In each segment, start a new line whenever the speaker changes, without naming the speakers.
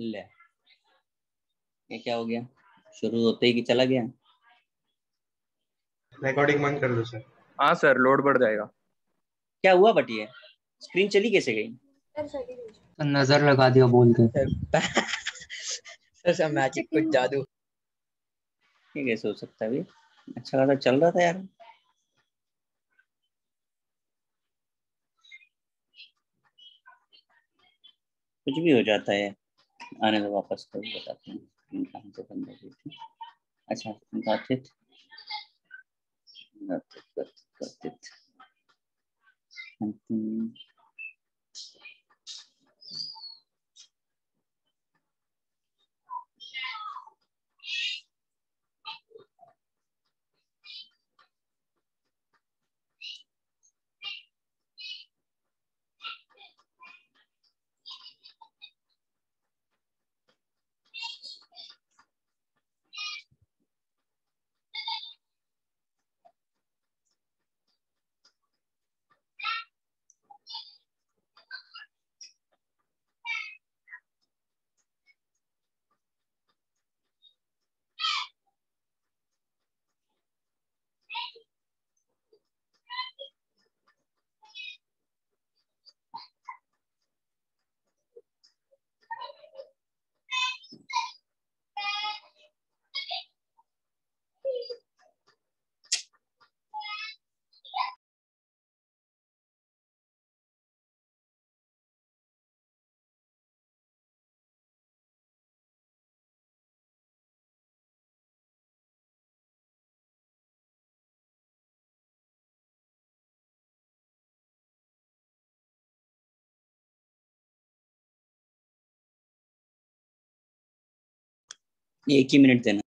ले। ये क्या हो गया? शुरू होते ही कि चला गया?
रिकॉर्डिंग बंद कर दो सर
हाँ सर लोड बढ़ जाएगा।
क्या हुआ बट ये स्क्रीन चली कैसे गई?
नज़र लगा दिया बोल के
सर सर मैजिक कुछ जादू।
ये कैसे हो सकता है भाई अच्छा खासा चल रहा था यार। कुछ भी हो जाता है। आने दो वापस कर, बताते हैं। कहाँ से बंद हो। गई थी अच्छा got it got it एक ही मिनट देना।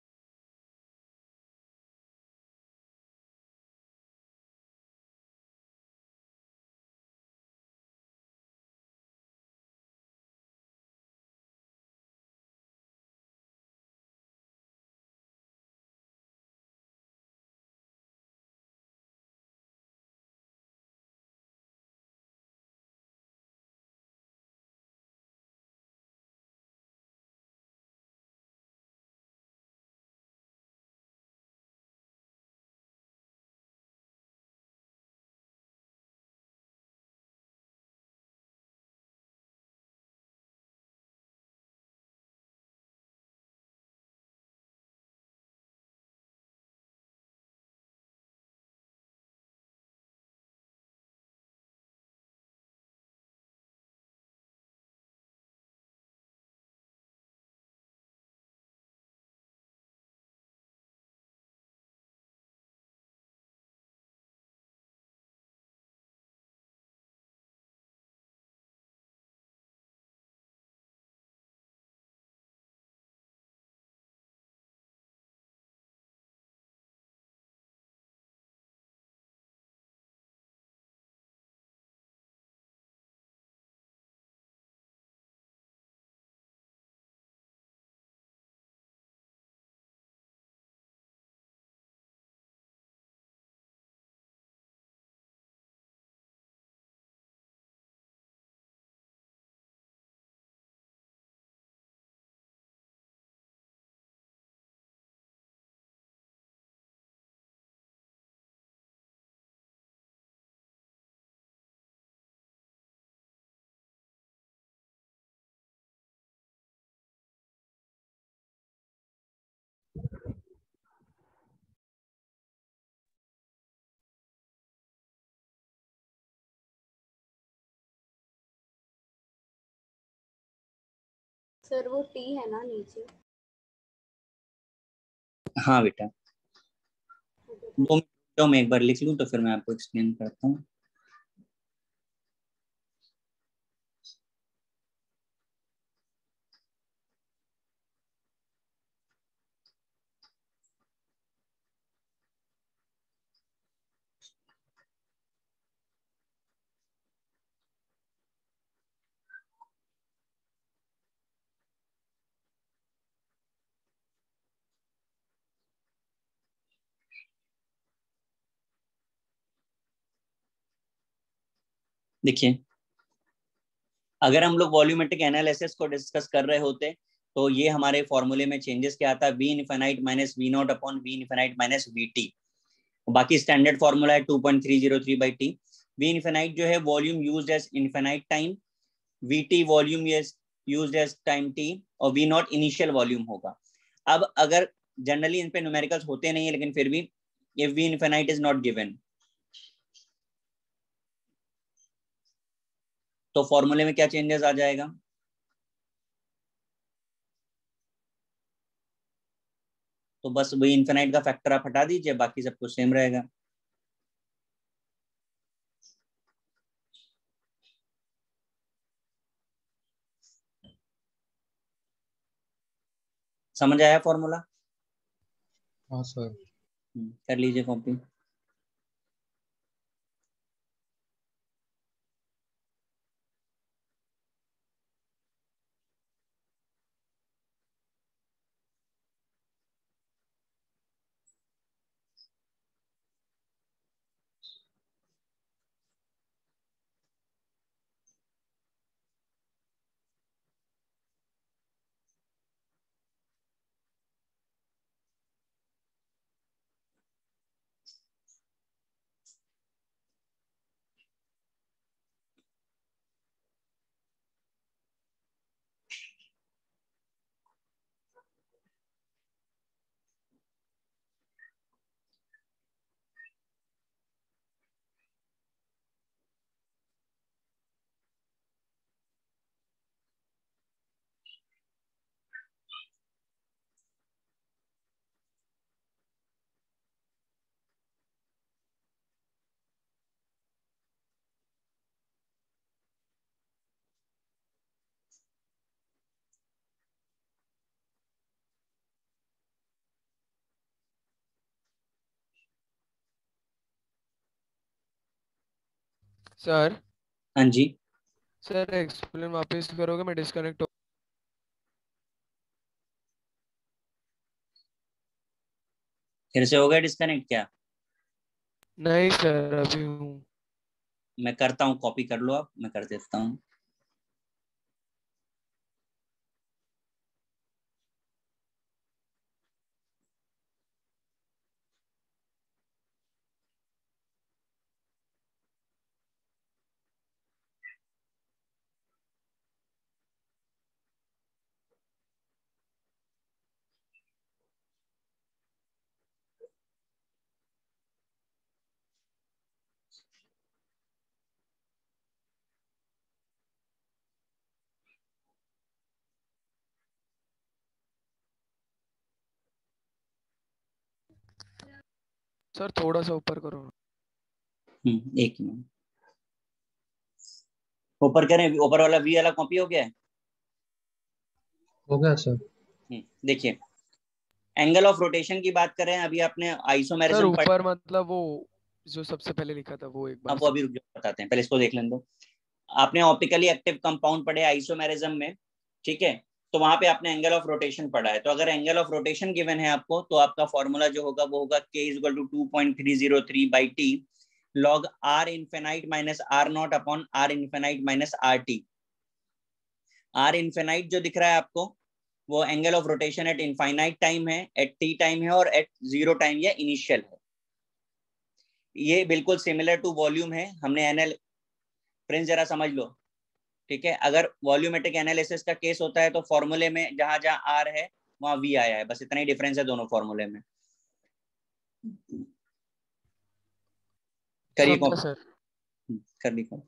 सर वो टी है ना नीचे।
हाँ बेटा। दो मिनट मैं एक बार लिख लूँ तो फिर मैं आपको एक्सप्लेन करता हूँ। देखिए, अगर हम लोग वॉल्यूमेट्रिक एनालिसिस को डिस्कस कर रहे होते तो ये हमारे फॉर्मूले में चेंजेस क्या आता V infinite minus V naught upon V infinite minus V T बाकी स्टैंडर्ड फॉर्मूला है two point three zero three by T V infinite जो है volume use as infinite time V T volume use as time T और V not initial volume होगा। अब अगर generally in पे numericals होते नहीं है, लेकिन फिर भी if v infinite is not given. तो फॉर्मूले में क्या चेंजेस आ जाएगा? तो बस वही इन्फिनाइट का फैक्टर आप हटा दीजिए बाकी सब कुछ सेम रहेगा। समझ आया फॉर्मूला
हाँ सर
कर लीजिए कॉपी
सर
हाँ जी।
सर एक्सप्लेन वापस करोगे? मैं डिस्कनेक्ट
फिर से हो गया डिस्कनेक्ट क्या?
नहीं सर अभी हूँ।
मैं करता हूँ कॉपी कर लो आप मैं कर देता हूँ।
सर थोड़ा सा ऊपर करो।
हम्म, एक मिनट। ऊपर करें ऊपर वाला वी वाला कॉपी हो गया? है
हो गया सर।
हम्म, देखिए एंगल ऑफ़ रोटेशन की बात करें अभी आपने
सर
आइसोमेरिज्म
ऊपर मतलब वो जो सबसे पहले लिखा था वो एक बार।
आपको अभी रुक जाओ बताते हैं पहले इसको देख लें दो। आपने ऑप्टिकली एक्टिव कंपाउंड पढ़े आइसोमेरिज्म में ठीक है? तो वहाँ पे आपने एंगल ऑफ़ रोटेशन पढ़ा है। तो अगर एंगल ऑफ़ रोटेशन गिवन है आपको तो आपका फॉर्मूला जो होगा, वो होगा k is two two point three zero three by T log R infinite minus R naught upon R infinite minus R T R infinite जो दिख रहा है आपको, वो angle of rotation at infinite time है एट टी टाइम है और at zero time या इनिशियल है। ये बिल्कुल सिमिलर टू वॉल्यूम है। हमने एनएल फ्रेंड्स जरा समझ लो। ठीक है? अगर वॉल्यूमेट्रिक एनालिसिस का केस होता है तो फॉर्मूले में जहाँ जहाँ आर है वहाँ वी आया है। बस इतना ही डिफरेंस है दोनों फॉर्मूले में। करिए
समझा
कौन
सर।
कर ली कौन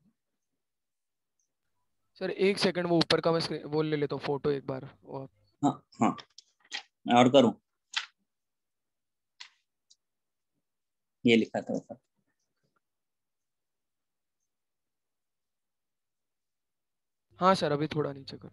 सर एक सेकंड वो ऊपर का मैं वो ले लेता हूँ फ़ोटो एक बार आप-
हाँ हाँ। और करूँ? ये लिखा था ऊपर।
हाँ सर अभी थोड़ा नीचे कर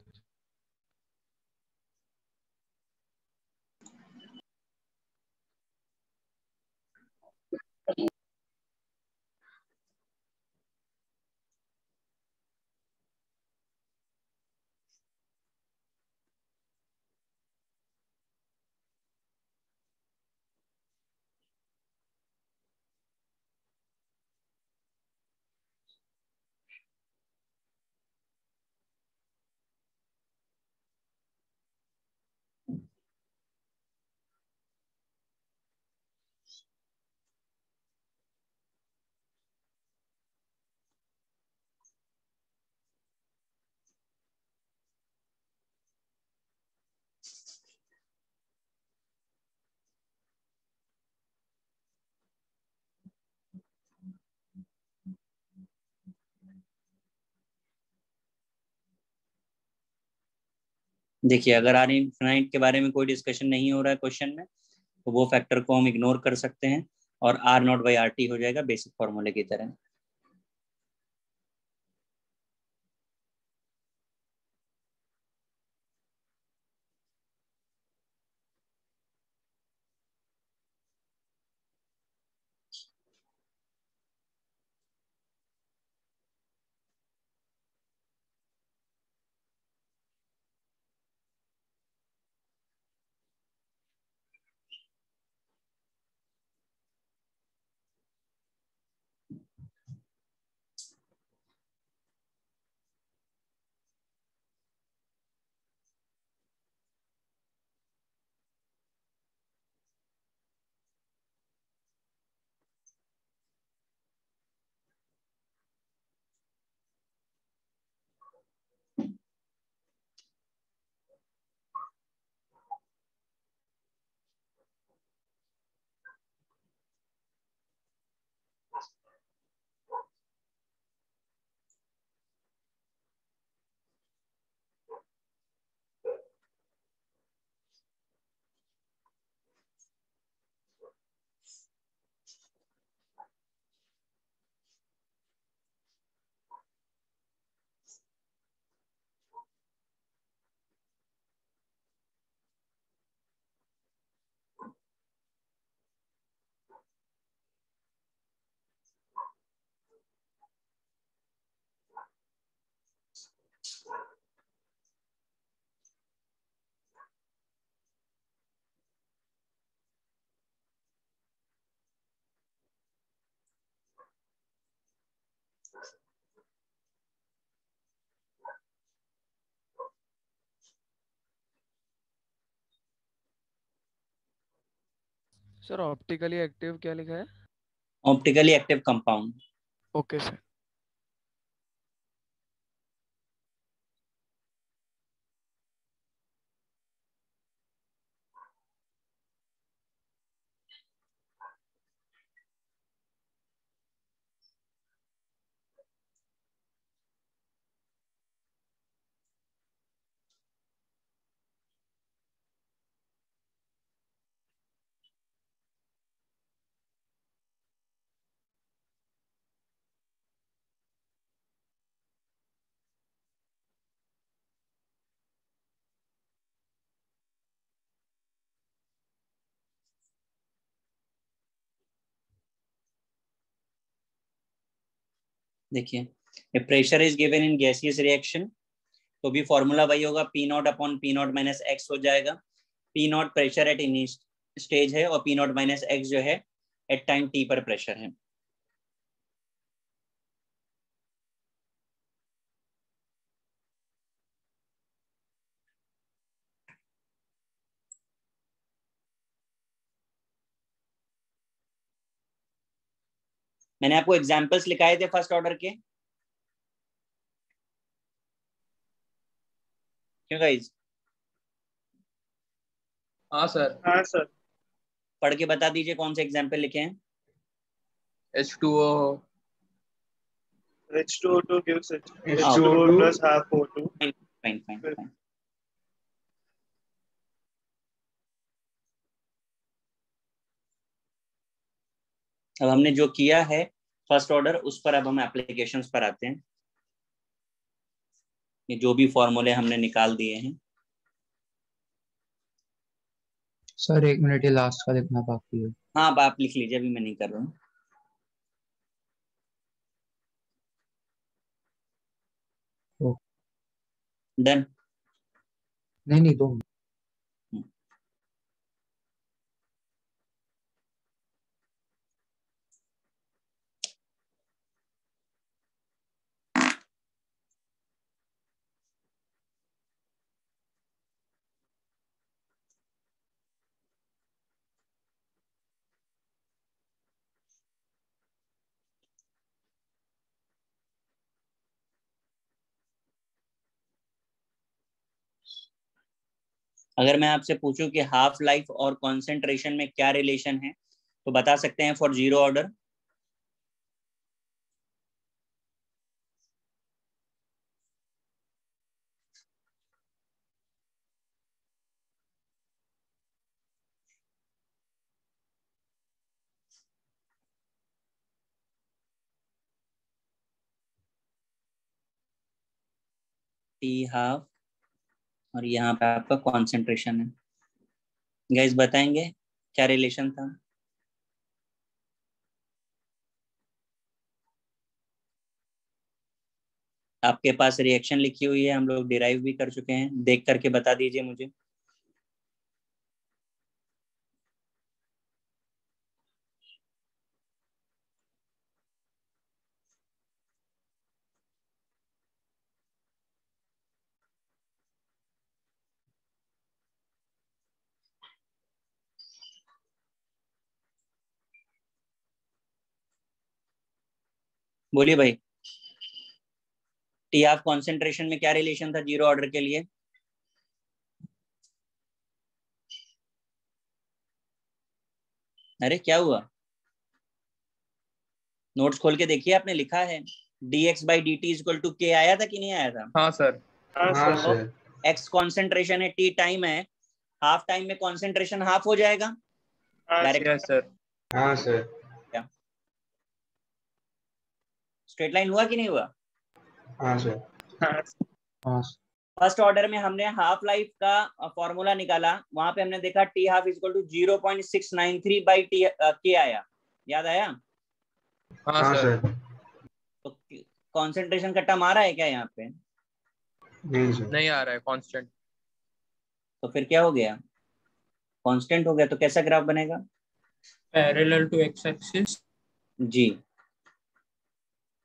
देखिए, अगर आर इनफिनाइट के बारे में कोई डिस्कशन नहीं हो रहा है क्वेश्चन में तो वो फैक्टर को हम इग्नोर कर सकते हैं और R naught by R T हो जाएगा बेसिक फॉर्मूले की तरह।
सर ऑप्टिकली एक्टिव क्या लिखा है?
Optically active compound
okay sir
देखिए pressure is given in gaseous reaction तो भी फॉर्मूला वही होगा P naught upon P naught minus X हो जाएगा। P naught pressure at in stage है और पी नॉट माइनस एक्स जो है एट टाइम टी पर प्रेशर है। मैंने आपको एग्जाम्पल्स लिखाए थे फ़र्स्ट ऑर्डर के। क्यों गाइज़
हाँ सर
हाँ सर
पढ़ के बता दीजिए कौन से एग्ज़ाम्पल लिखे हैं।
H two O
H2O2 gives H
H2O2
H2O plus half O2
fine fine fine अब हमने जो किया है फ़र्स्ट ऑर्डर उस पर अब हम एप्लीकेशंस पर आते हैं। ये जो भी फॉर्मूले हमने निकाल दिए हैं।
सर एक मिनट ये लास्ट का लिखना बाकी है।
हाँ अब आप लिख लीजिए अभी मैं नहीं कर रहा हूँ। डन
नहीं नहीं दो
अगर मैं आपसे पूछूँ कि हाफ़ लाइफ और कॉन्सेंट्रेशन में क्या रिलेशन है तो बता सकते हैं for zero order T half और यहाँ पे आपका कॉन्सेंट्रेशन है। गैस बताएँगे क्या रिलेशन था? आपके पास रिएक्शन लिखी हुई है, हम लोग डिराइव भी कर चुके हैं। देख करके बता दीजिए मुझे। बोलिए भाई। टी ऑफ़ कॉन्सेंट्रेशन में क्या रिलेशन था ज़ीरो ऑर्डर के लिए? अरे क्या हुआ? नोट्स खोल के देखिए आपने लिखा है। D X by D T equal to K आया था कि नहीं आया था?
हाँ सर।
हाँ
हाँ
सर।
एक्स कॉन्सेंट्रेशन है टी टाइम है। हाफ़ टाइम में कॉन्सेंट्रेशन हाफ़ हो जाएगा।
हाँ
सर
हाँ सर।
स्ट्रेट लाइन हुआ कि नहीं हुआ?
हाँ सर।
हाँ।
हाँ।
फ़र्स्ट ऑर्डर में हमने हाफ़ लाइफ का फॉर्मूला निकाला। वहाँ पे हमने देखा T half equal to zero point six nine three by T के आया। याद आया?
हाँ सर।
तो कॉन्सेंट्रेशन का टर्म आ रहा है क्या यहाँ पे?
नहीं सर।
नहीं आ रहा है कांस्टेंट
तो फिर क्या हो गया? कांस्टेंट हो गया तो कैसा ग्राफ बनेगा?
Parallel to x axis
जी।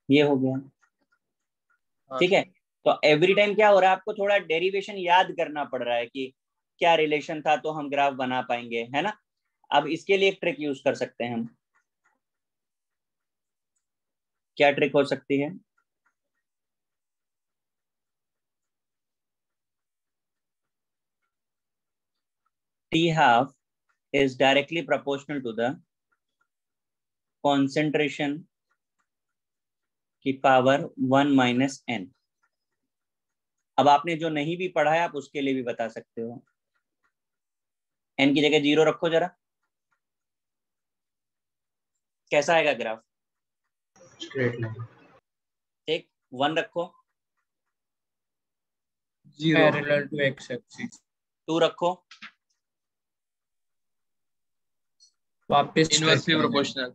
ये हो गया।
हाँ।
ठीक है? तो एवरी टाइम क्या हो रहा है? आपको थोड़ा डेरिवेशन याद करना पड़ रहा है कि क्या रिलेशन था तो हम ग्राफ बना पाएँगे है ना? अब इसके लिए एक ट्रिक यूज़ कर सकते हैं हम। क्या ट्रिक हो सकती है? T half is directly proportional to the concentration की पावर वन माइनस एन अब आपने जो नहीं भी पढ़ा है आप उसके लिए भी बता सकते हो। एन की जगह ज़ीरो रखो जरा। कैसा आएगा ग्राफ
स्ट्रेट लाइन
ठीक वन रखो।
Zero
parallel to x
two रखो।
वापस
इनवर्सली प्रोपोर्शनल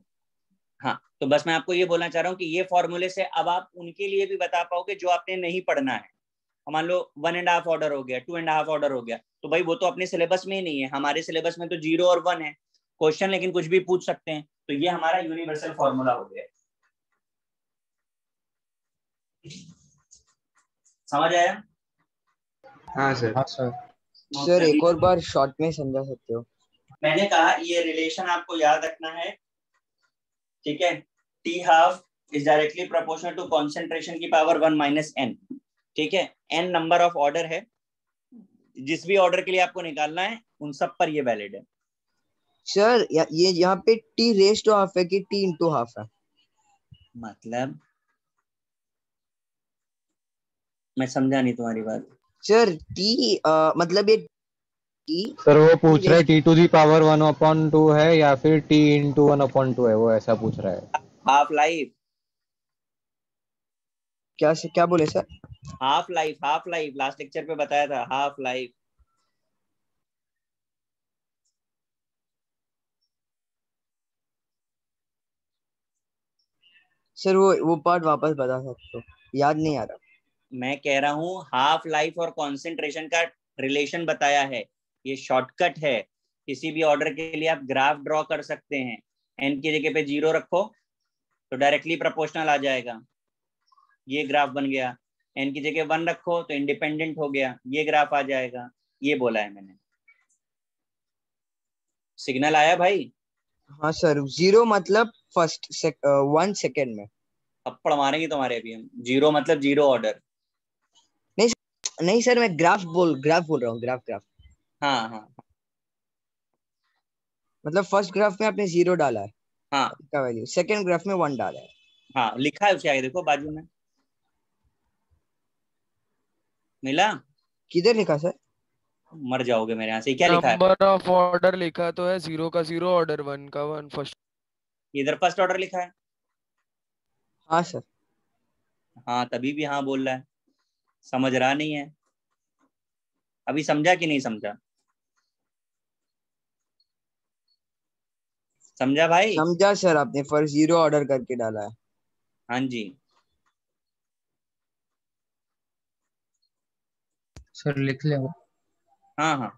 हाँ। तो बस मैं आपको ये बोलना चाह रहा हूँ कि ये फॉर्मूले से अब आप उनके लिए भी बता पाओगे जो आपने नहीं पढ़ना है। मान लो वन एंड हाफ़ ऑर्डर हो गया टू एंड हाफ़ ऑर्डर हो गया तो भाई वो तो अपने सिलेबस में ही नहीं है। हमारे सिलेबस में तो ज़ीरो और वन है। क्वेश्चन लेकिन कुछ भी पूछ सकते हैं। तो ये हमारा यूनिवर्सल फॉर्मूला हो गया। समझ आया?
हाँ सर हाँ सर
सर एक और बार शॉर्ट में समझा सकते हो।
मैंने कहा ये रिलेशन आपको याद रखना है। ठीक है? T half is directly proportional to concentration की पावर वन माइनस एन ठीक है? एन नंबर ऑफ़ ऑर्डर है। जिस भी ऑर्डर के लिए आपको निकालना है उन सब पर ये वैलिड है।
सर या, ये यहाँ पे टी रेस टू हाफ़ है कि टी इंटू हाफ़ है?
मतलब मैं समझा नहीं तुम्हारी बात।
सर टी मतलब ये टी
सर वो पूछ रहा है T to the power one upon two है या फिर T into one upon two है? वो ऐसा पूछ रहा है।
हाफ़ लाइफ
क्या से क्या बोले sir?
Half life half life last lecture पे बताया था हाफ़ लाइफ
सर वो वो पार्ट वापस बता सकते हो। याद नहीं आ रहा।
मैं कह रहा हूँ हाफ़ लाइफ और कंसंट्रेशन का रिलेशन बताया है। ये शॉर्टकट है। किसी भी ऑर्डर के लिए आप ग्राफ ड्रॉ कर सकते हैं। एन की जगह पे ज़ीरो रखो। तो डायरेक्टली प्रोपोर्शनल आ जाएगा। ये ग्राफ बन गया। एन की जगह वन रखो तो इंडिपेंडेंट हो गया। ये ग्राफ आ जाएगा। ये बोला है मैंने। सिग्नल आया भाई?
हाँ सर ज़ीरो मतलब फ़र्स्ट वन सेकेंड में।
थप्पड़ मारेंगे तुम्हारे अभी हम। ज़ीरो मतलब ज़ीरो ऑर्डर
नहीं नहीं सर मैं ग्राफ बोल ग्राफ बोल रहा हूँ। ग्राफ ग्राफ
हाँ हाँ।
मतलब फ़र्स्ट ग्राफ में आपने ज़ीरो डाला है।
हाँ।
का वैल्यू सेकंड ग्राफ में वन डाला है।
हाँ लिखा है उसके आगे देखो बाजू में। मिला
किधर लिखा सर?
मर जाओगे मेरे यहाँ से। क्या लिखा है?
नंबर ऑफ़ ऑर्डर लिखा तो है ज़ीरो का ज़ीरो ऑर्डर वन का वन फ़र्स्ट
इधर फ़र्स्ट ऑर्डर लिखा है?
हाँ सर।
हाँ तभी भी हाँ बोल रहा है। समझ रहा नहीं है। अभी समझा कि नहीं समझा? समझा भाई?
समझा सर आपने फ़र्स्ट ज़ीरो ऑर्डर करके डाला है।
हाँ जी।
सर लिख ले वो
हाँ। हाँ।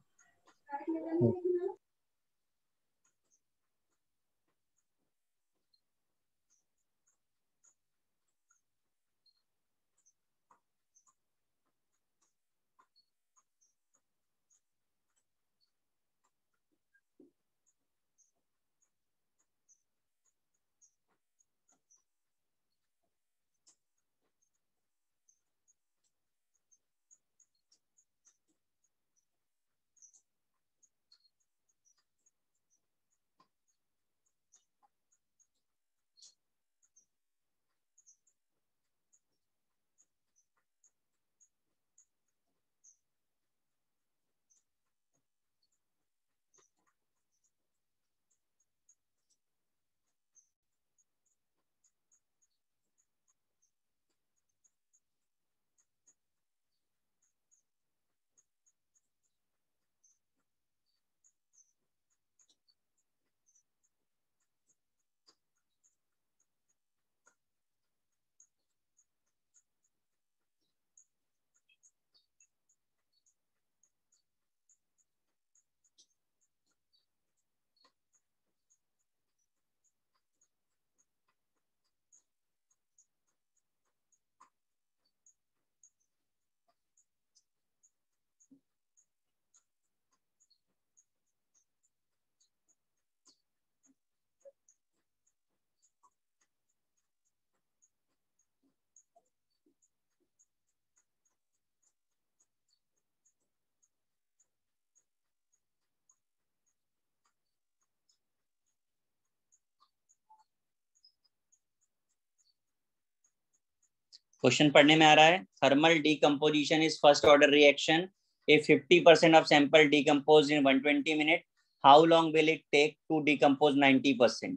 क्वेश्चन पढ़ने में आ रहा है thermal decomposition is first order reaction if 50% of sample decompose in 120 minute how long will it take to decompose 90%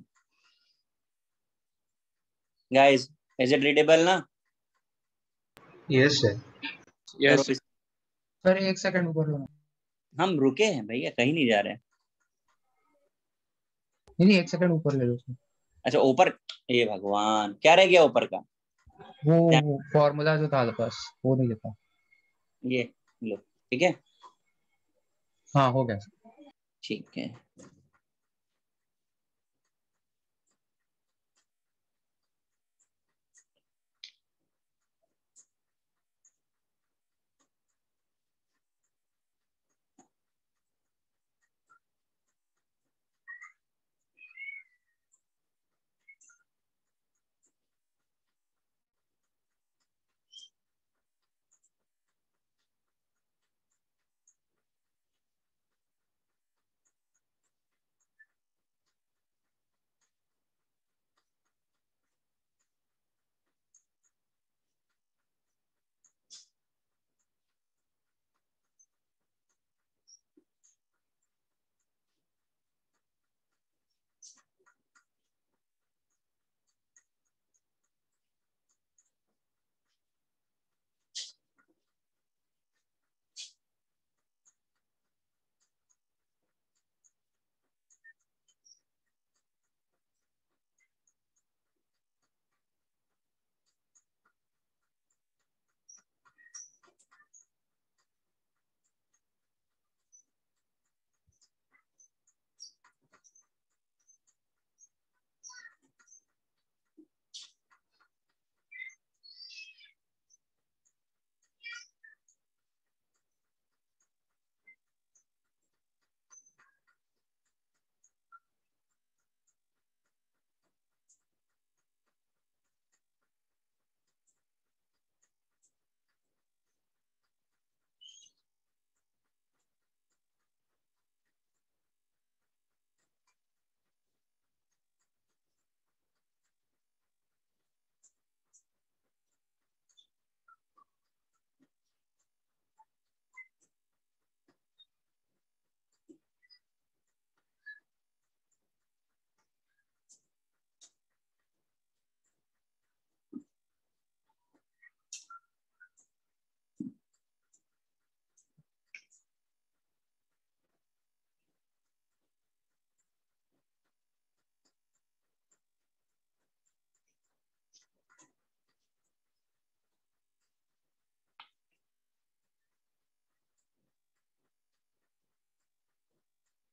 guys is it readable na?
Yes sir
yes
करो
सर एक सेकंड ऊपर
हम रुके हैं भैया कहीं नहीं जा रहे हैं।
नहीं नहीं एक सेकंड ऊपर ले लो सर
अच्छा ऊपर ये भगवान क्या रह गया ऊपर का?
वो फॉर्मूला जो था बस वो नहीं लिखा
ये लो ठीक है?
हाँ हो गया।
ठीक है।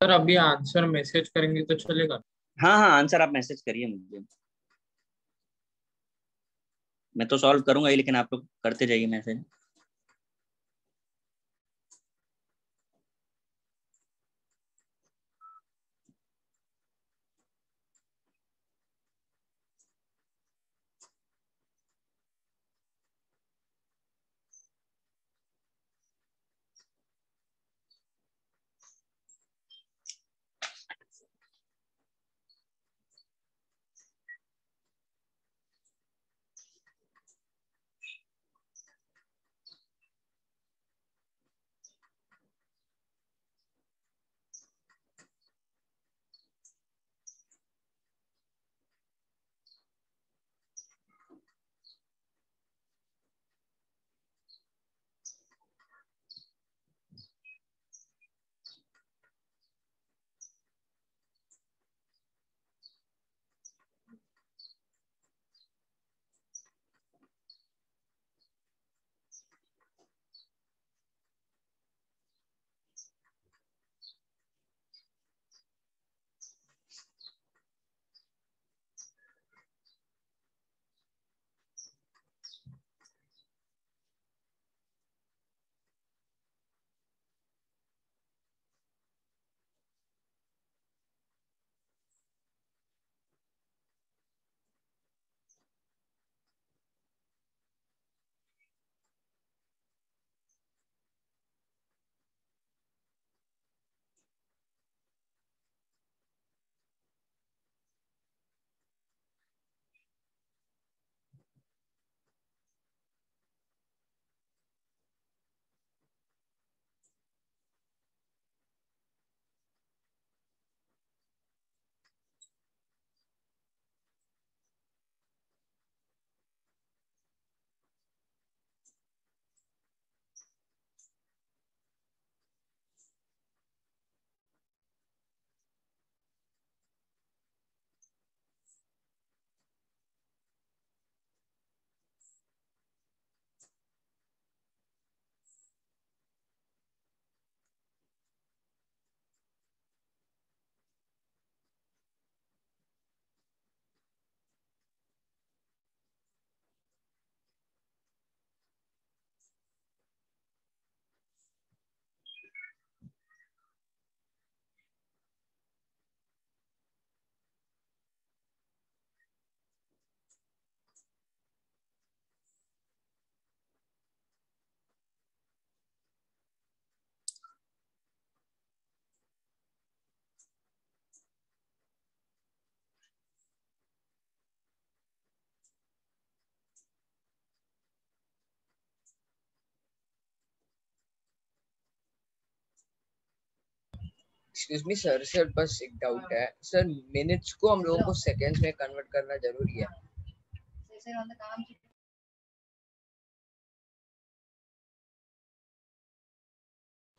सर, अभी आंसर मैसेज करेंगे तो चलेगा?
हाँ हाँ आंसर आप मैसेज करिए मुझे। मैं तो सॉल्व करूँगा ही, लेकिन आप लोग करते जाइए message
excuse me sir sir बस एक डाउट है। सर मिनट्स को हम लोगों को सेकंड्स में कन्वर्ट करना ज़रूरी है।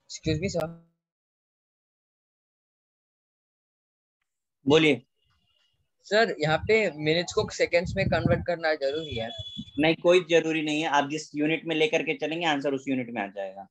एक्सक्यूज मी सर
बोलिए।
सर यहाँ पे मिनट्स को सेकंड्स में कन्वर्ट करना ज़रूरी है।
नहीं कोई ज़रूरी नहीं है। आप जिस यूनिट में लेकर के चलेंगे आंसर उस यूनिट में आ जाएगा।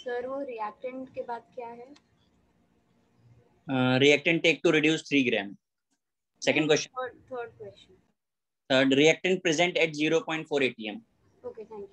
सर वो रिएक्टेंट के बाद क्या है?
Reactant take to reduce three gram second question
third question
reactant present at zero point four ATM
okay thank you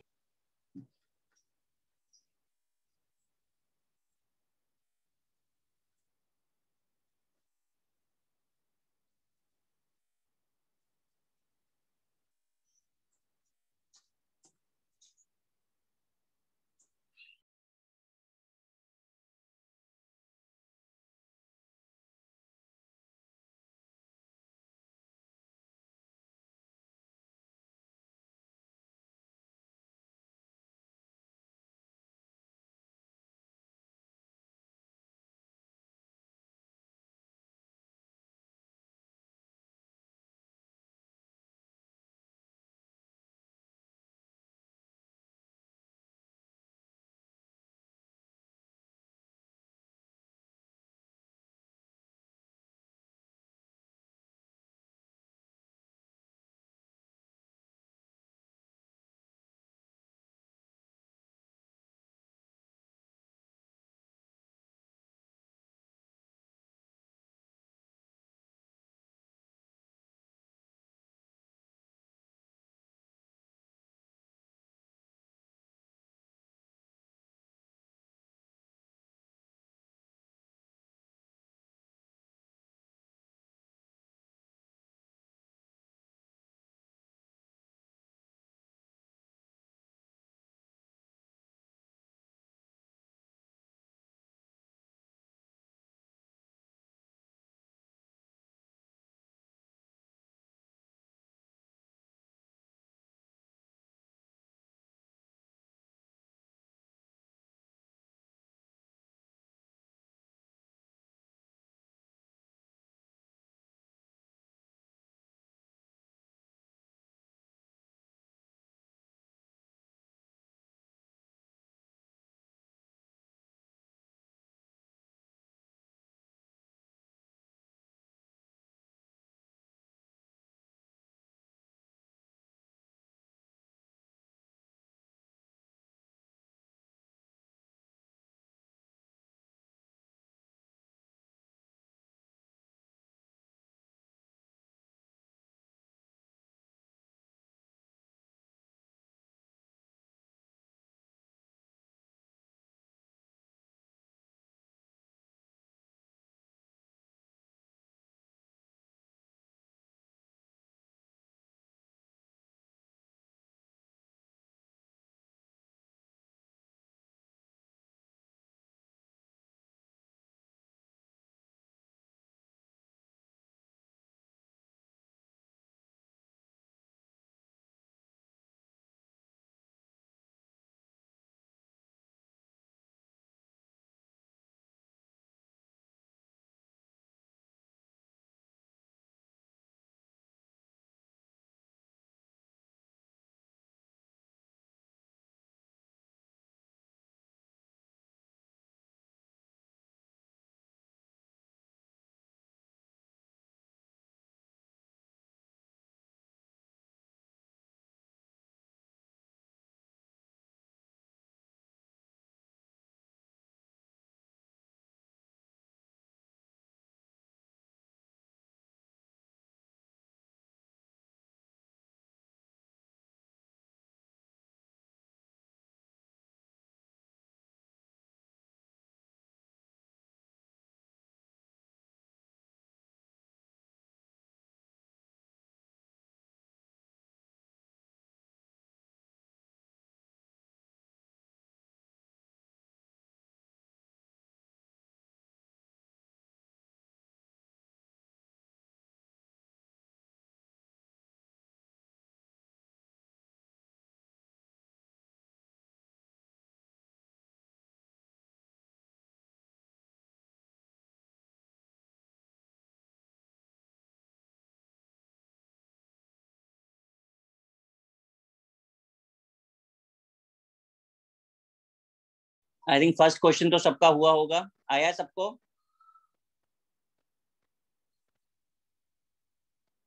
I think first question तो सबका हुआ होगा। आया सबको?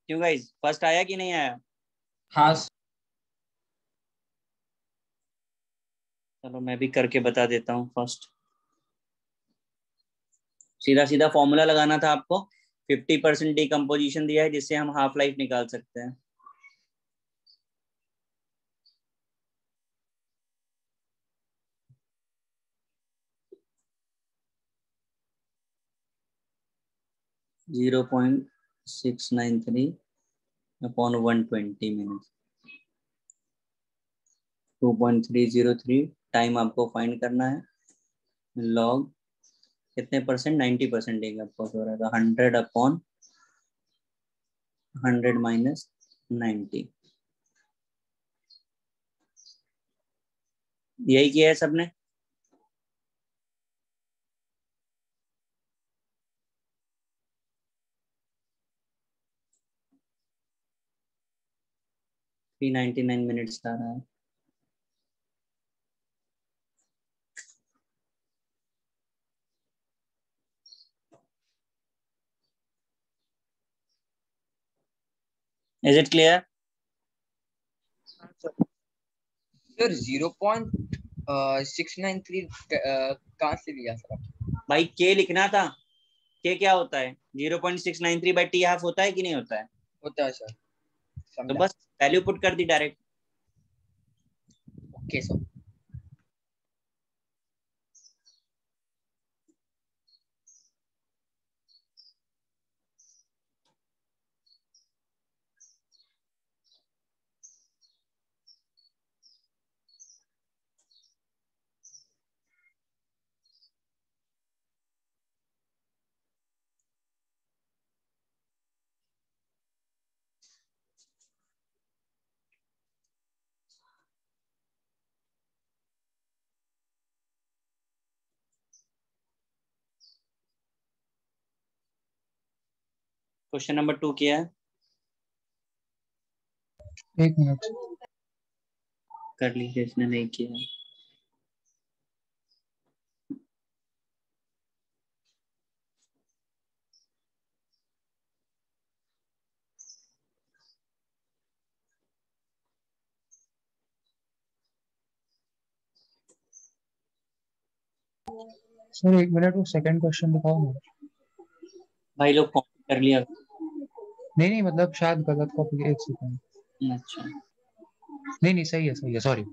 क्यों गाइस फ़र्स्ट आया कि नहीं आया?
हाँ।
चलो मैं भी करके बता देता हूँ फ़र्स्ट सीधा सीधा फॉर्मूला लगाना था आपको। फिफ्टी परसेंट डिकम्पोजिशन दिया है जिससे हम हाफ़ लाइफ निकाल सकते हैं। Zero point six nine three upon one twenty minute two point three zero three time आपको फाइंड करना है। लॉग कितने परसेंट नाइन्टी परसेंट देगा आपको हो रहा hundred upon hundred minus ninety यही किया है सबने? थ्री नाइन्टी नाइन मिनट्स आ रहा है। Is it clear?
Point six nine three कहाँ से लिया सर
भाई के लिखना था। के क्या होता है? Zero point six nine three by T half होता है कि नहीं होता है?
होता है सर
तो बस वैल्यू पुट कर दी direct
okay sir
question number two किया है।
एक मिनट
कर लीजिए इसने नहीं किया है।
सर एक मिनट वो सेकंड क्वेश्चन दिखाओ
भाई लोग कर लिया।
नहीं नहीं मतलब शायद गलत कॉपी एक सेकंड
अच्छा।
नहीं नहीं सही है सही है सॉरी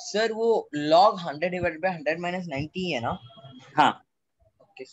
सर वो log hundred divided by hundred minus ninety है ना?
हाँ।
ओके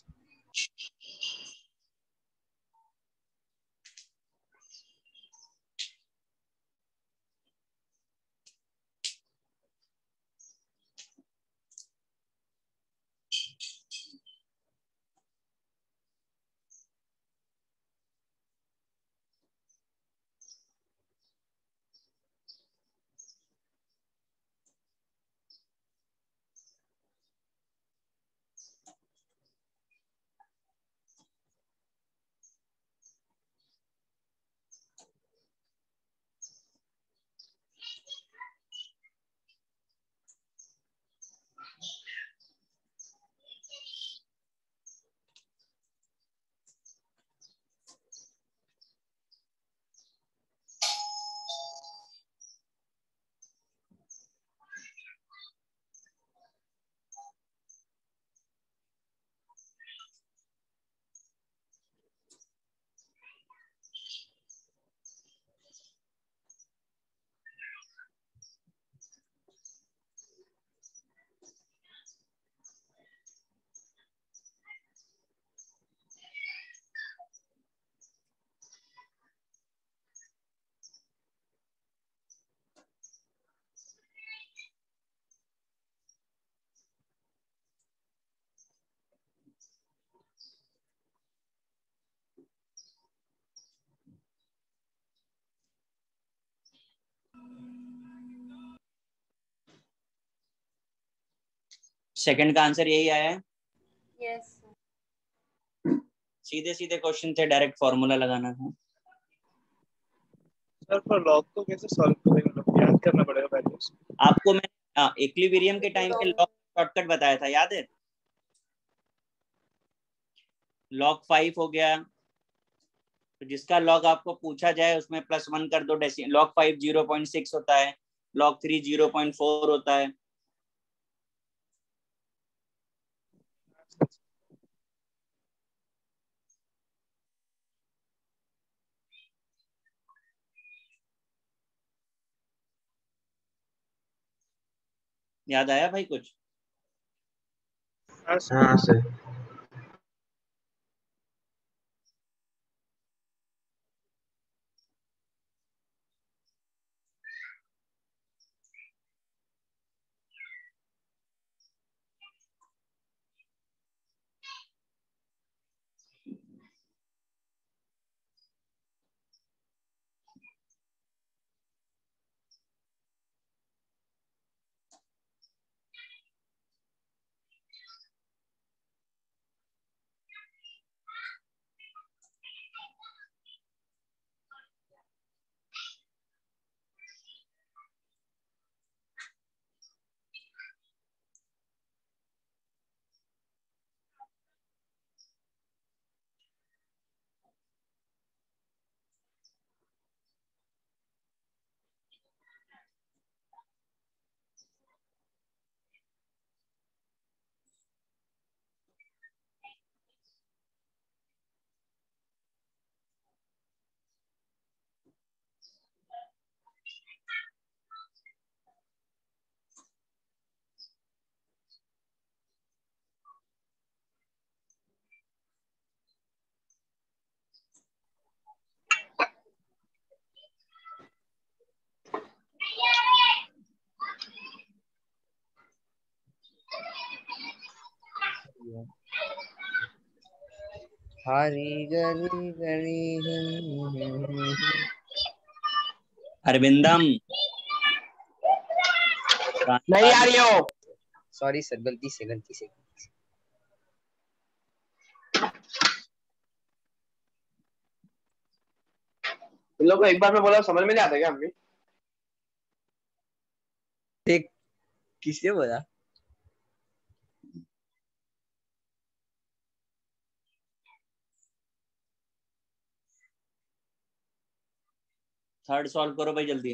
सेकंड का आंसर यही आया है?
यस
सीधे सीधे क्वेश्चन थे डायरेक्ट फॉर्मूला लगाना था।
सर पर लॉग को कैसे सॉल्व करेंगे? लोग याद करना पड़ेगा वैल्यूज़
आपको मैं इक्विलिब्रियम के टाइम पे लॉग शॉर्टकट बताया था याद है? लॉग फाइव हो गया। तो जिसका लॉग आपको पूछा जाए उसमें प्लस वन कर दो deci log five zero point six होता है log three zero point four होता है। याद आया भाई कुछ?
हाँ सर
हरी गरी गरी हिम
अरविंदम।
नहीं आ रही हो।
सॉरी सर गलती से गलती से।
इन लोग को एक बार में बोला समझ में नहीं आता क्या हमें
देख किसने बोला?
थर्ड सॉल्व करो भाई जल्दी।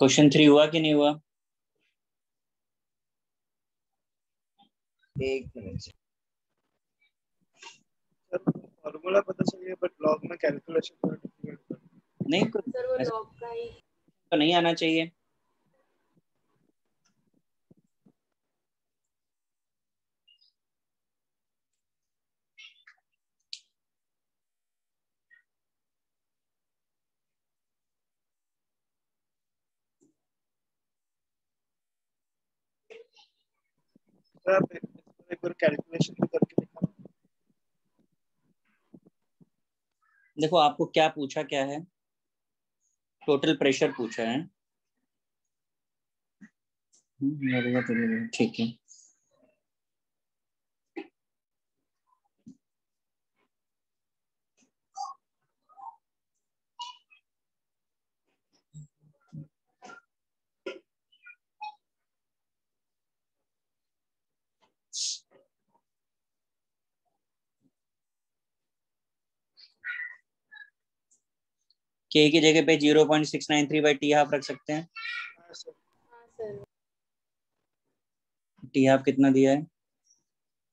क्वेश्चन थ्री हुआ कि नहीं हुआ?
एक मिनट
फॉर्मूला पता चल गया बट लॉग में कैलकुलेशन थोड़ा डिफ़िकल्ट
नहीं कुछ
सर वो लॉग का ही
तो नहीं आना चाहिए।
सर आप एक बार कैलकुलेशन भी करके दिखाओ
देखो आपको क्या पूछा क्या है? टोटल प्रेशर पूछा है। हम्म, तो ठीक है। के की जगह पे zero point six nine three by T half रख सकते हैं। टी हाफ़ कितना दिया है?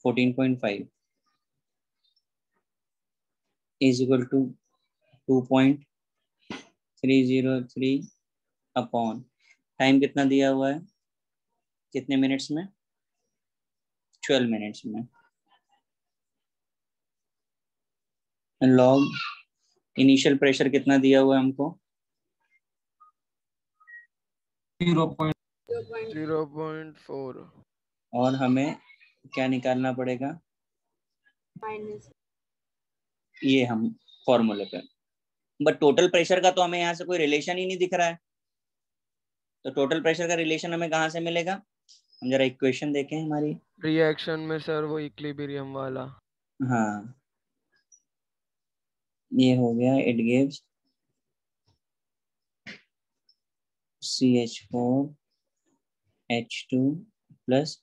Fourteen point five is equal to two point three zero three upon time कितना दिया हुआ है? कितने मिनट्स में? ट्वेल्व मिनट्स में। लॉग इनिशियल प्रेशर कितना दिया हुआ है हमको?
Zero point
zero point
four
और हमें क्या निकालना पड़ेगा?
माइनस
ये हम फॉर्मूले पे। बट टोटल प्रेशर का तो हमें यहाँ से कोई रिलेशन ही नहीं दिख रहा है। तो टोटल प्रेशर का रिलेशन हमें कहाँ से मिलेगा? हम जरा इक्वेशन देखें हमारी।
रिएक्शन में सर वो इक्विलिब्रियम वाला।
हाँ। ये हो गया it gives C H four H two plus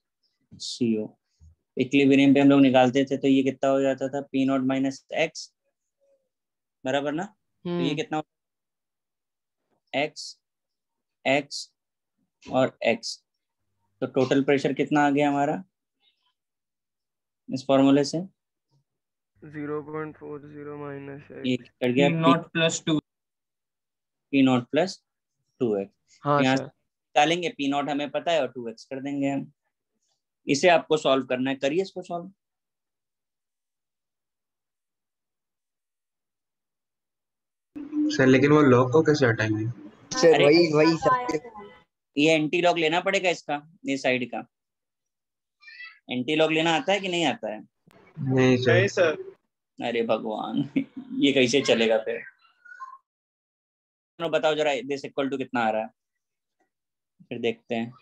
C O equilibrium पे हम लोग निकालते थे तो ये कितना हो जाता था? पी नॉट माइनस एक्स बराबर ना? तो ये
हम्म।
कितना एक्स एक्स और एक्स तो टोटल प्रेशर कितना आ गया हमारा? इस फॉर्मूले से?
Zero point four zero minus
cut गया
naught plus two
P naught plus two X
हाँ
यहाँ
सर
निकालेंगे पी नॉट हमें पता है और टू एक्स कर देंगे हम। इसे आपको सॉल्व करना है। करिए इसको सॉल्व
सर लेकिन वो लॉग को कैसे हटाएँगे?
सर वही वही सब
ये एंटी लॉग लेना पड़ेगा इसका ये साइड का। एंटी लॉग लेना आता है कि नहीं आता है?
नहीं सर
नहीं सर
अरे भगवान ये कैसे चलेगा फिर? बताओ जरा दिस इक्वल टू कितना आ रहा है? फिर देखते हैं।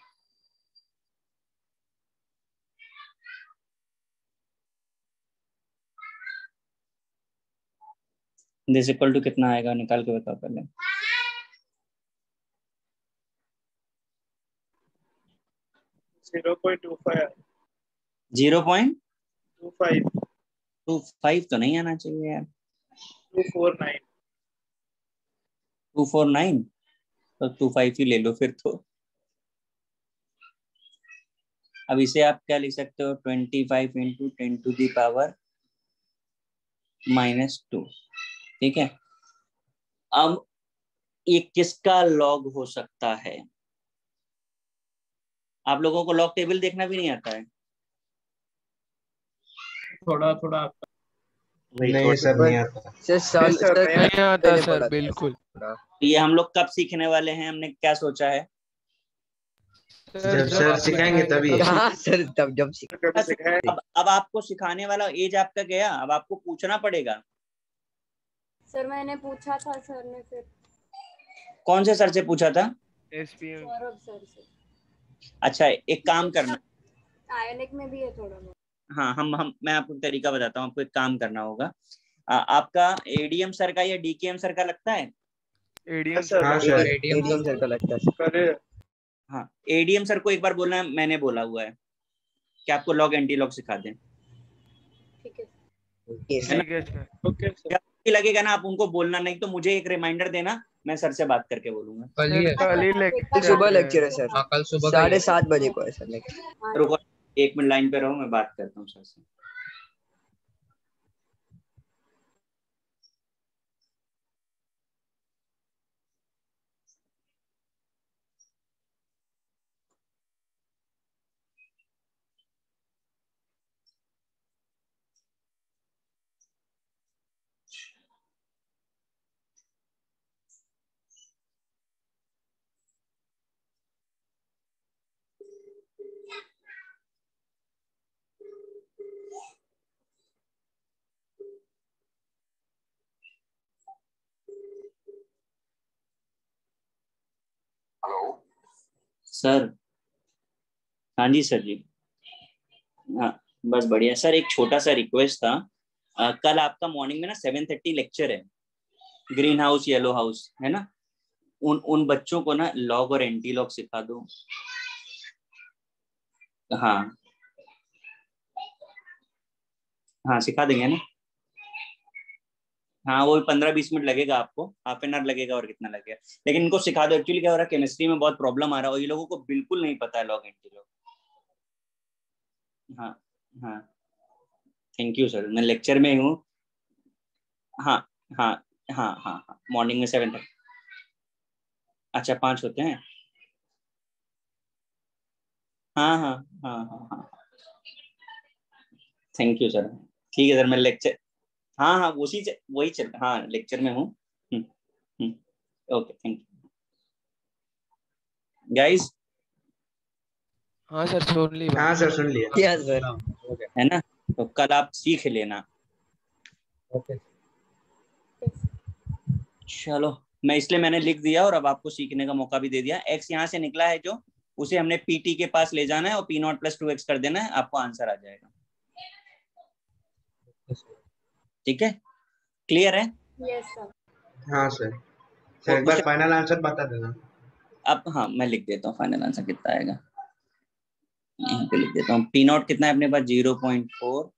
दिस इक्वल टू कितना आएगा? निकाल के बताओ पहले।
Zero point two five
zero point
two five
two five तो नहीं आना चाहिए यार।
Two four nine
two four nine तो टू फाइव ही ले लो फिर तो। अब इसे आप क्या लिख सकते हो? Twenty five into ten to the power minus two ठीक है? अब ये किसका लॉग हो सकता है? आप लोगों को लॉग टेबल देखना भी नहीं आता है।
थोड़ा थोड़ा आता।
नहीं सर नहीं आता।
सर साल सर
नहीं
नहीं आता सर बिल्कुल।
ये हम लोग कब सीखने वाले हैं? हमने क्या सोचा है?
जब सर सिखाएँगे तभी।
हाँ सर तब जब सीख
कभी सिखाया
अब अब आपको सिखाने वाला एज आपका गया? अब आपको पूछना पड़ेगा।
सर मैंने पूछा था सर ने फिर।
कौन से सर से पूछा था?
एसपीएम।
सर से।
अच्छा एक काम करना।
आयोनिक में भी है थोड़ा बहुत।
हाँ हम हम मैं आपको तरीका बताता हूँ आपको एक काम करना होगा। आ, आपका एडीएम सर का या डीकेएम सर का लगता है?
एडीएम
सर
हाँ सर
एडीएम सर का लगता है
हाँ एडीएम सर को एक बार बोलना है मैंने बोला हुआ है। कि आपको लॉग एंटी लॉग सिखा दें।
ठीक है।
ओके
ठीक है
ओके
लगेगा ना आप उनको बोलना नहीं तो मुझे एक रिमाइंडर देना मैं सर से बात करके बोलूँगा।
कल ही है।
ही
सुबह लेक्चर है सर
हाँ कल सुबह
साढ़े सात बजे को है सर लेक्चर
रुको। एक मिनट लाइन पे रहो मैं बात करता हूँ सर से। सर। हाँ जी सर जी। हाँ बस बढ़िया। सर एक छोटा सा रिक्वेस्ट था। अ, कल आपका मॉर्निंग में ना सेवन थर्टी लेक्चर है। ग्रीन हाउस येलो हाउस है ना? उन उन बच्चों को ना लॉग और एंटी लॉग सिखा दो। हाँ। हाँ सिखा देंगे ना? हाँ वो पंद्रह बीस मिनट लगेगा आपको हाफ़ एन आवर लगेगा और कितना लगेगा। लेकिन इनको सिखा दो एक्चुअली क्या हो रहा है केमिस्ट्री में बहुत प्रॉब्लम आ रहा है और ये लोगों को बिल्कुल नहीं पता है लॉग एंटी लॉग हाँ हाँ। थैंक यू सर मैं लेक्चर में हूँ। हाँ हाँ हाँ हाँ हाँ। मॉर्निंग में सेवन तक अच्छा पाँच होते हैं। हाँ हाँ हाँ हाँ हाँ। थैंक यू सर ठीक है सर मैं लेक्चर हाँ हाँ उसी वही चल हाँ लेक्चर में हूँ। ओके थैंक यू गाइस
हाँ सर सुन ली
हाँ सर सुन लिया।
क्या सर
है ना? तो कल आप सीख लेना।
ओके
चलो मैं इसलिए मैंने लिख दिया और अब आपको सीखने का मौका भी दे दिया। एक्स यहाँ से निकला है जो उसे हमने पीटी के पास ले जाना है और P naught plus two x कर देना है आपको आंसर आ जाएगा। ठीक है? क्लियर है?
यस सर
हाँ सर सर एक बार फाइनल आंसर बता देना.
अब हाँ मैं लिख देता हूँ फाइनल आंसर कितना आएगा। यहीं पे लिख देता हूँ। पी नॉट कितना है अपने पास? ज़ीरो पॉइंट फोर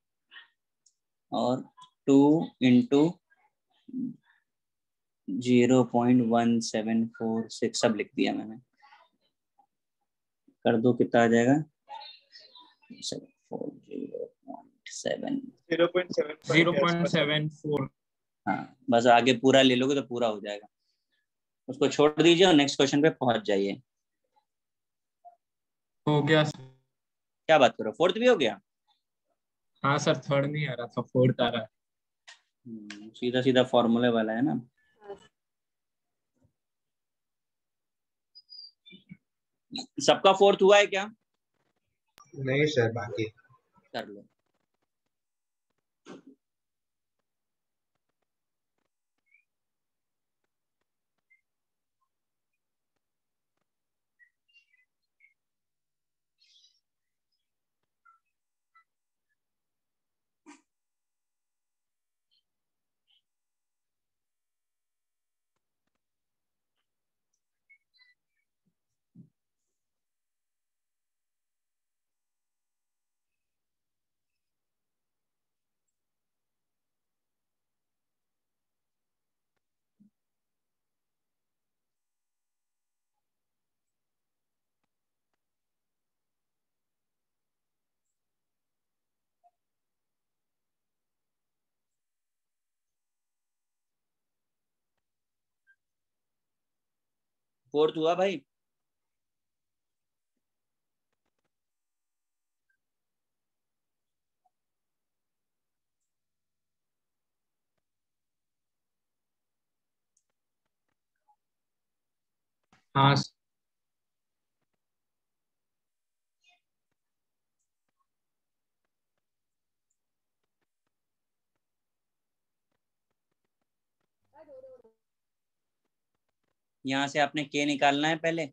और two into zero point one seven four six सब लिख दिया मैंने। कर दो कितना आ जाएगा? Seven four zero seven
zero point seven
zero point seven four
हाँ बस आगे पूरा ले लोगे तो पूरा हो जाएगा। उसको छोड़ दीजिए और नेक्स्ट क्वेश्चन पे पहुँच जाइए।
हो गया
क्या बात करो फोर्थ भी हो गया?
हाँ सर थर्ड नहीं आ रहा था फोर्थ आ रहा है।
सीधा सीधा फॉर्मूले वाला है ना? सबका फोर्थ हुआ है क्या?
नहीं सर बाकी।
कर लो। फोर्थ हुआ भाई।
हाँ
यहाँ से आपने के निकालना है पहले।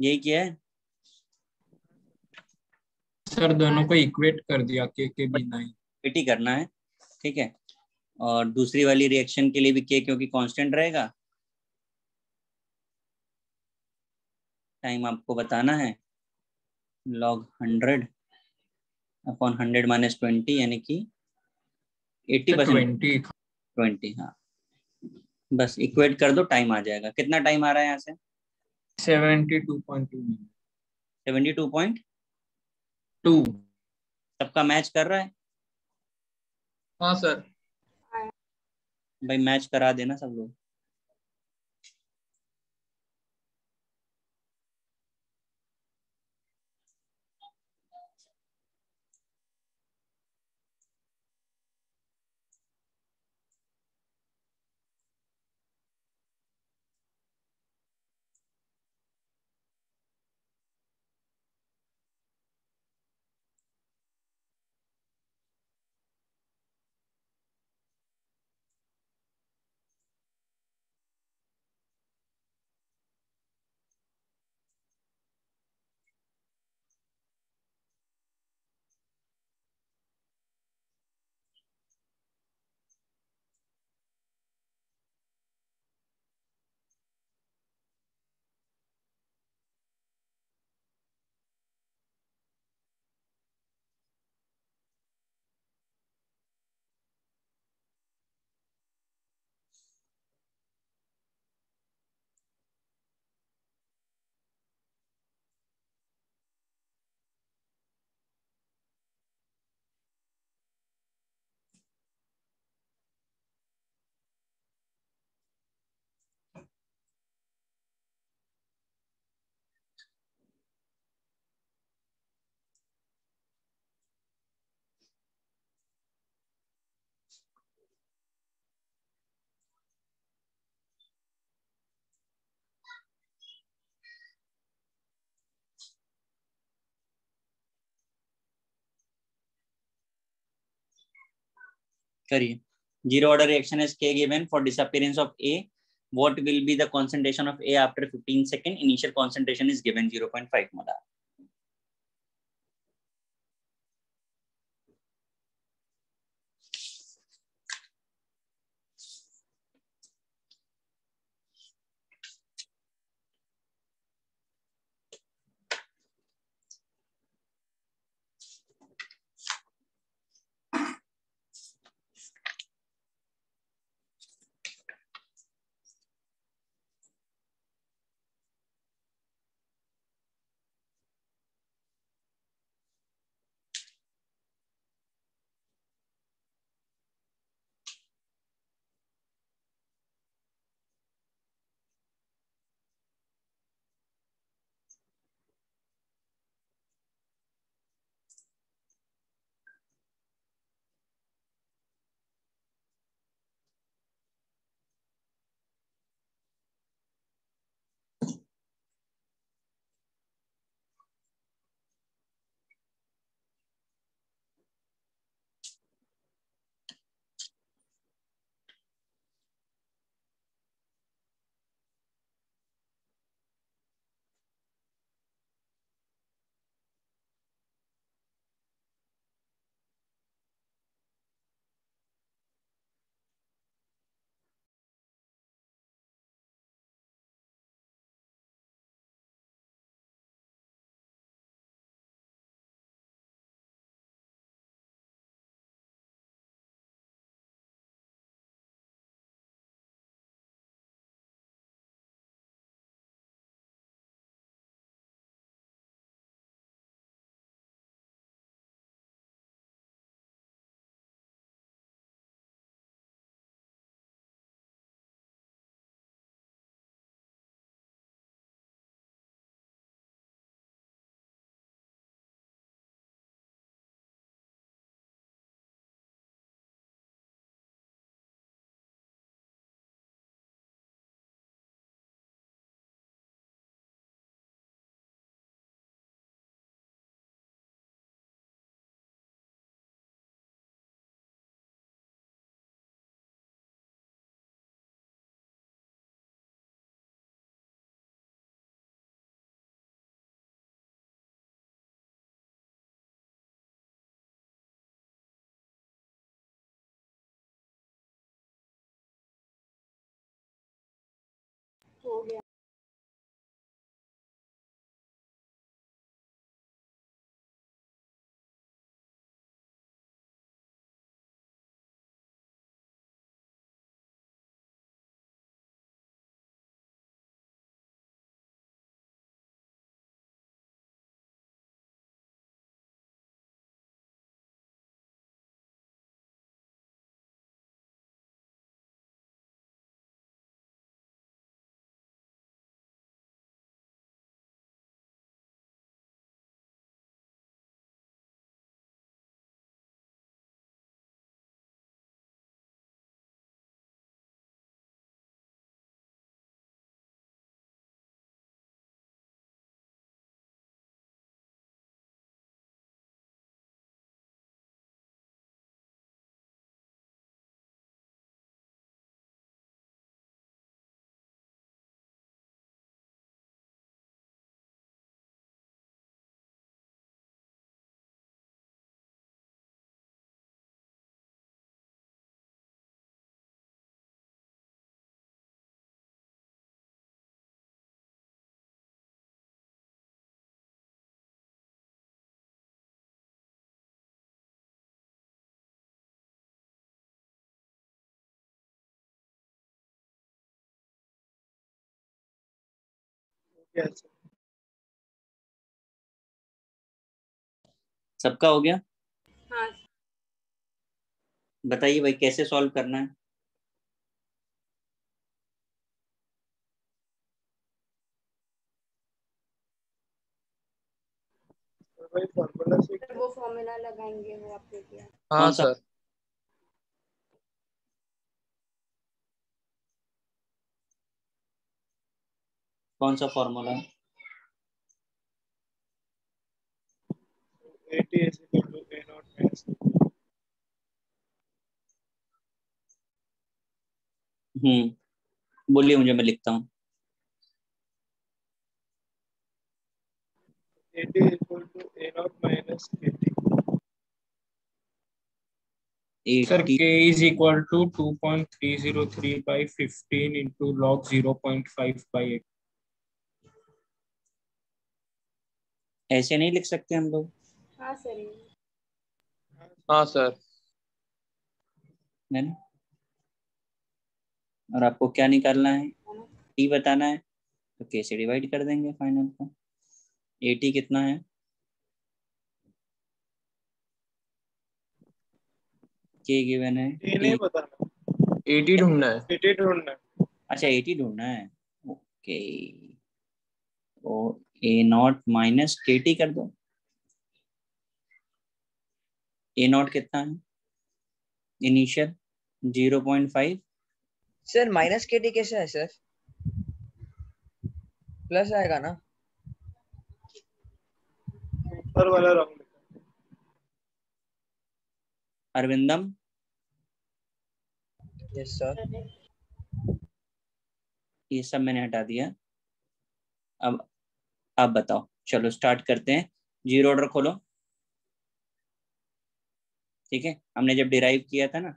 यही किया है।
सर दोनों को इक्वेट कर दिया के के बी नाइन
इक्विटी करना है ठीक है? और दूसरी वाली रिएक्शन के लिए भी के क्योंकि कांस्टेंट रहेगा। टाइम आपको बताना है। Log hundred upon hundred minus twenty यानी कि एट्टी परसेंट
ट्वेंटी
ट्वेंटी हाँ। बस इक्वेट कर दो टाइम आ जाएगा। कितना टाइम आ रहा है यहाँ से?
Seventy two point two.
Seventy two point
two.
सबका मैच कर रहा है?
हाँ सर
भाई मैच करा देना सब लोग। करिए zero order reaction is k given for disappearance of a what will be the concentration of a after 15 second initial concentration is given 0.5 molar
Yes.
सबका हो गया?
हाँ।
बताइए भाई कैसे सॉल्व करना है?
भाई फॉर्मूला से
सर वो फॉर्मूला लगाएँगे वो आपने किया।
हाँ सर।
कौन सा फॉर्मूला हम्म बोलिए मुझे मैं लिखता हूँ.
Sir k is equal to 2.303 by 15 into log 0.5 by 8
ऐसे नहीं लिख सकते हम लोग।
हाँ सर।
हाँ सर।
है ना? और आपको क्या निकालना है? टी बताना है तो के से डिवाइड कर देंगे फाइनल को। एटी कितना है? के गिवन है।
बताना।
एटी ढूंढना है।
AT ढूंढना है।
अच्छा एटी ढूंढना है। ओके तो A naught minus K T कर दो। ए नॉट कितना है? Initial zero point five
sir minus K T कैसे है सर प्लस आएगा ना?
ऊपर वाला रॉन्ग
अरविंदम।
यस सर
ये सब मैंने हटा दिया। अब आप बताओ। चलो स्टार्ट करते हैं। ज़ीरो ऑर्डर खोलो। ठीक है? हमने जब डिराइव किया था ना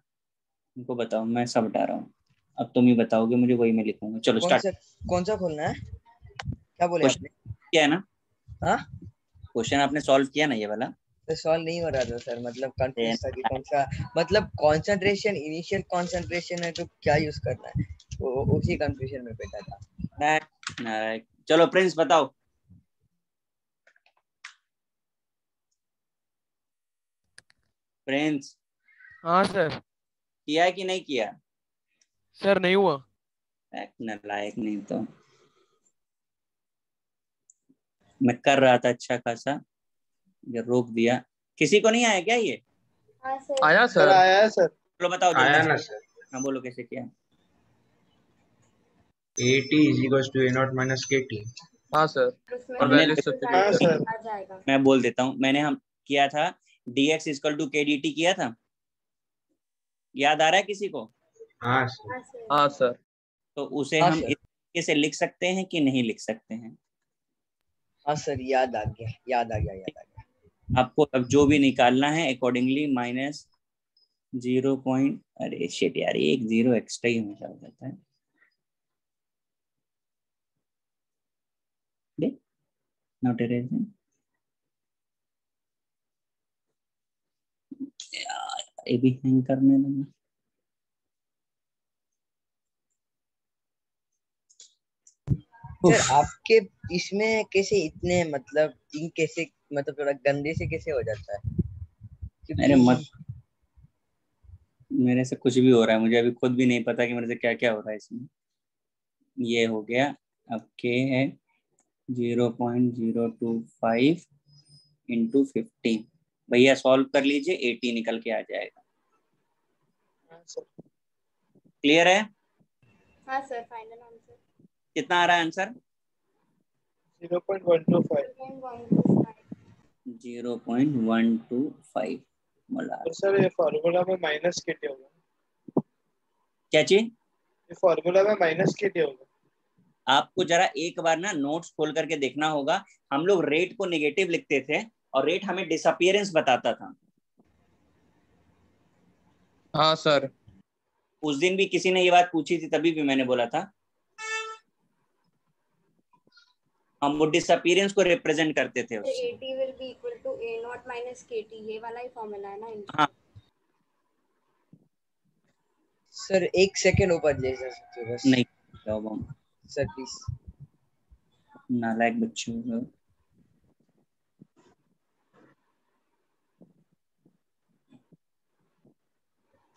उनको बताओ मैं सब हटा रहा हूँ। अब तुम ही बताओगे मुझे वही मैं लिखूँगा। चलो
कौन
स्टार्ट
सा कौन सा खोलना है? क्या बोले आपने?
किया है ना?
हाँ?
क्वेश्चन आपने सॉल्व किया ना ये वाला?
तो सॉल्व नहीं हो रहा था सर मतलब कंफ्यूज था कि कौन सा मतलब कंसंट्रेशन इनिशियल कंसंट्रेशन है तो क्या यूज़ करना है? वो उसी कंफ्यूजन में बैठा था।
नारायण नारायण चलो प्रिंस बताओ। प्रिंस
हाँ सर
किया कि नहीं किया?
सर नहीं हुआ.
एक नालायक नहीं तो। मैं कर रहा था अच्छा खासा। ये रोक दिया। किसी को नहीं आया क्या ये?
हाँ सर
आया
सर आया सर
चलो बताओ
आया ना सर
हाँ बोलो कैसे किया?
AT is equals to A naught minus KT.
हाँ सर और वैल्यू
हाँ सर
मैं बोल देता हूँ मैंने हम किया था D X is equal to K D T किया था? याद आ रहा है किसी को?
हाँ,
हाँ सर
हाँ,
तो उसे
हाँ,
हम इस तरीके से लिख सकते हैं कि नहीं लिख सकते हैं?
हाँ सर याद आ गया याद आ गया याद आ गया।
आपको अब जो भी निकालना है अकॉर्डिंगली माइनस ज़ीरो पॉइंट अरे शेट यार एक ज़ीरो एक्स्ट्रा ही हमेशा हो जाता है। नॉट एरेजिंग ये भी हैंग करने लगा
सर आपके इसमें कैसे इतने मतलब इन कैसे मतलब थोड़ा गंदे से कैसे हो जाता है?
अरे मत मेरे से कुछ भी हो रहा है मुझे अभी खुद भी नहीं पता कि मेरे से क्या क्या हो रहा है इसमें। ये हो गया अब के है zero point zero two five into fifteen भैया सॉल्व कर लीजिए एटी निकल के आ जाएगा।
हाँ
क्लियर है?
हाँ सर फाइनल आंसर
कितना आ रहा है answer
zero point one two five
zero point one two five molar
तो सर ये फॉर्मूला में माइनस के होगा।
क्या चीज़?
ये फॉर्मूला में माइनस के होगा।
आपको जरा एक बार ना नोट्स खोल करके देखना होगा। हम लोग रेट को नेगेटिव लिखते थे और रेट हमें डिसअपियरेंस बताता था।
हाँ सर
उस दिन भी किसी ने ये बात पूछी थी तभी भी मैंने बोला था। हम वो डिसअपियरेंस को रिप्रेजेंट करते थे उससे
AT will be equal to A naught minus KT ये वाला ही फॉर्मूला है ना इनका?
हाँ।
सर एक सेकंड ऊपर ले जा सकते हो बस।
नहीं।
सर प्लीज़
नालायक बच्चे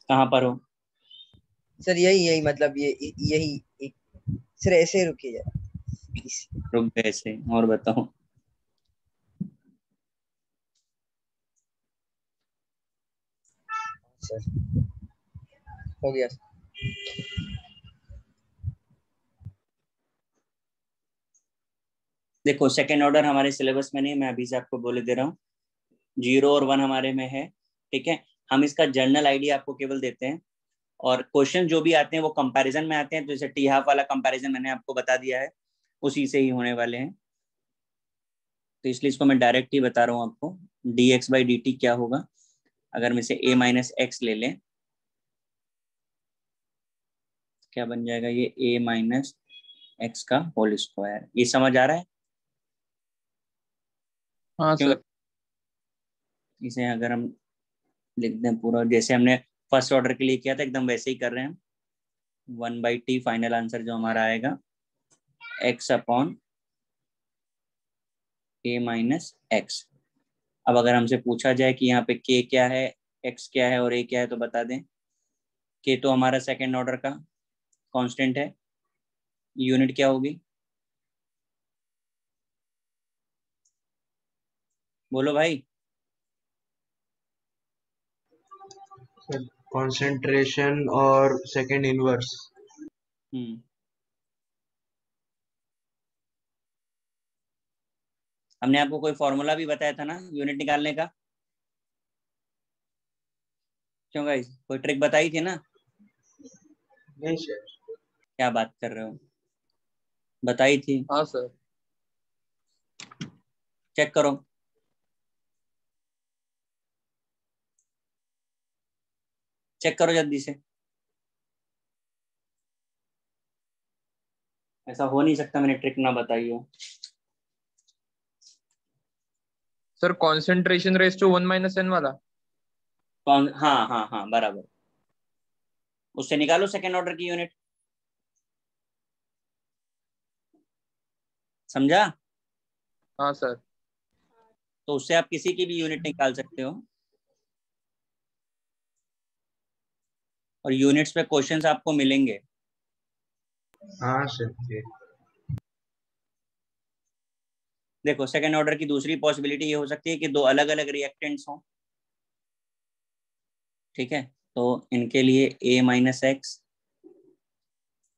कहाँ पर हो?
सर यही यही मतलब ये यही एक सर ऐसे ही रुकिए जरा।
रुक गए से और बताओ।
सर हो गया।
देखो सेकेंड ऑर्डर हमारे सिलेबस में नहीं मैं अभी से आपको बोले दे रहा हूँ। ज़ीरो और वन हमारे में है ठीक है? हम इसका जर्नल आईडी आपको केवल देते हैं। और क्वेश्चन जो भी आते हैं वो कंपैरिजन में आते हैं तो जैसे टी हाफ़ वाला कंपैरिजन मैंने आपको बता दिया है उसी से ही होने वाले हैं। तो इसलिए इसको मैं डायरेक्ट ही बता रहा हूँ आपको D X by D T क्या होगा? अगर हम इसे ए माइनस एक्स ले लें क्या बन जाएगा ये? ए माइनस एक्स का होल स्क्वायर ये समझ आ रहा है?
हाँ सर।
इसे अगर हम लिख दें पूरा। जैसे हमने फ़र्स्ट ऑर्डर के लिए किया था, एकदम वैसे ही कर रहे हैं one by T final answer जो हमारा आएगा। X upon A minus X अब अगर हमसे पूछा जाए कि यहाँ पे के क्या है एक्स क्या है और ए क्या है तो बता दें। के तो हमारा सेकेंड ऑर्डर का कांस्टेंट है। यूनिट क्या होगी? बोलो भाई।
कंसंट्रेशन और सेकंड इनवर्स
हम्म हमने आपको कोई फॉर्मूला भी बताया था ना यूनिट निकालने का? क्यों गाइस कोई ट्रिक बताई थी ना?
नहीं सर
क्या बात कर रहे हो? बताई थी।
हाँ सर
चेक करो। चेक करो जल्दी से। ऐसा हो नहीं सकता मैंने ट्रिक ना बताई हो।
Sir concentration raise to one minus N वाला?
कौन हाँ हाँ हाँ बराबर। उससे निकालो सेकेंड ऑर्डर की यूनिट समझा?
हाँ सर।
तो उससे आप किसी की भी यूनिट निकाल सकते हो। और यूनिट्स पे क्वेश्चंस आपको मिलेंगे।
हाँ सर
देखो सेकेंड ऑर्डर की दूसरी पॉसिबिलिटी ये हो सकती है कि दो अलग अलग रिएक्टेंट्स हों। ठीक है? तो इनके लिए ए माइनस एक्स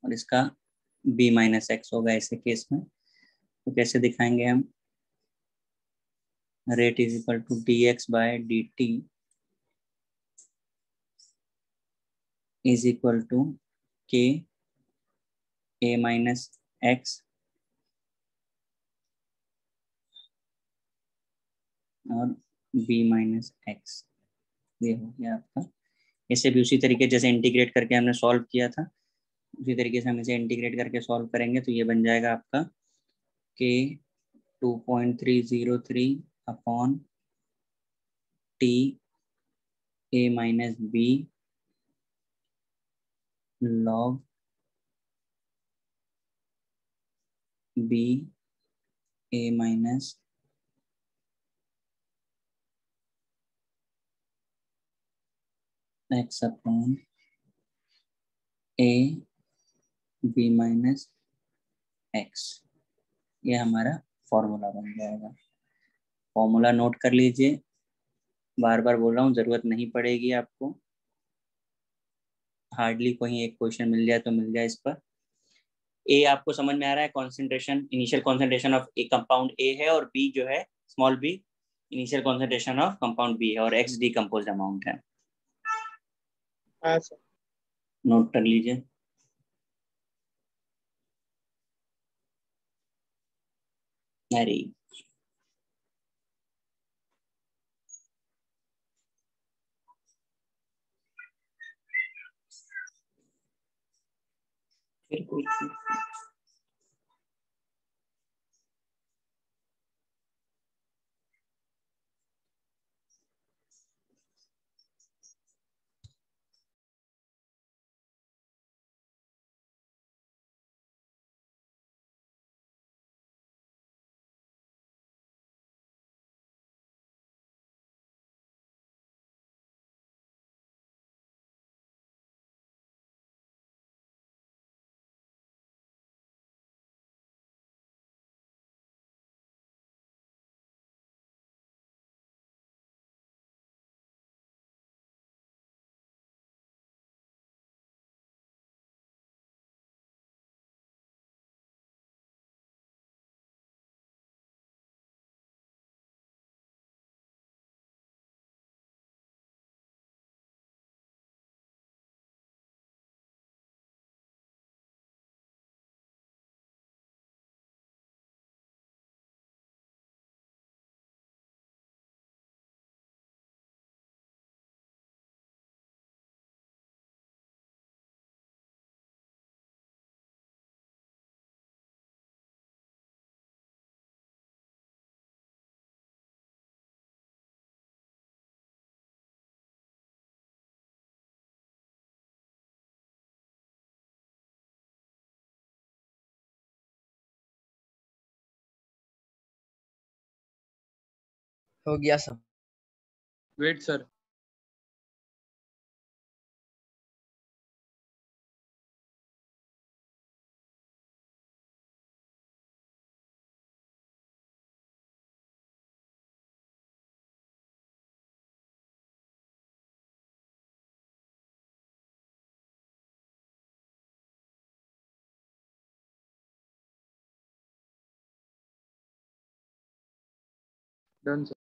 और इसका बी माइनस एक्स होगा ऐसे केस में। तो कैसे दिखाएँगे हम? Rate is equal to D X by D T is equal to K A minus X और b माइनस एक्स ये हो गया आपका। इसे भी उसी तरीके जैसे इंटीग्रेट करके हमने सॉल्व किया था, उसी तरीके से हम इसे इंटीग्रेट करके सॉल्व करेंगे तो ये बन जाएगा आपका K two point three zero three upon T A minus B log b a minus x upon a b minus x. ये हमारा फॉर्मूला बन जाएगा। फॉर्मूला नोट कर लीजिए। बार बार बोल रहा हूँ, ज़रूरत नहीं पड़ेगी आपको। हार्डली कोई एक क्वेश्चन मिल जाए तो मिल जाए इस पर। ए आपको समझ में आ रहा है concentration initial concentration of A compound A है और बी जो है small B initial concentration of compound B है और एक्स डीकम्पोज अमाउंट है। नोट कर लीजिए। अरे फिर
हो गया सब।
वेट सर डन सर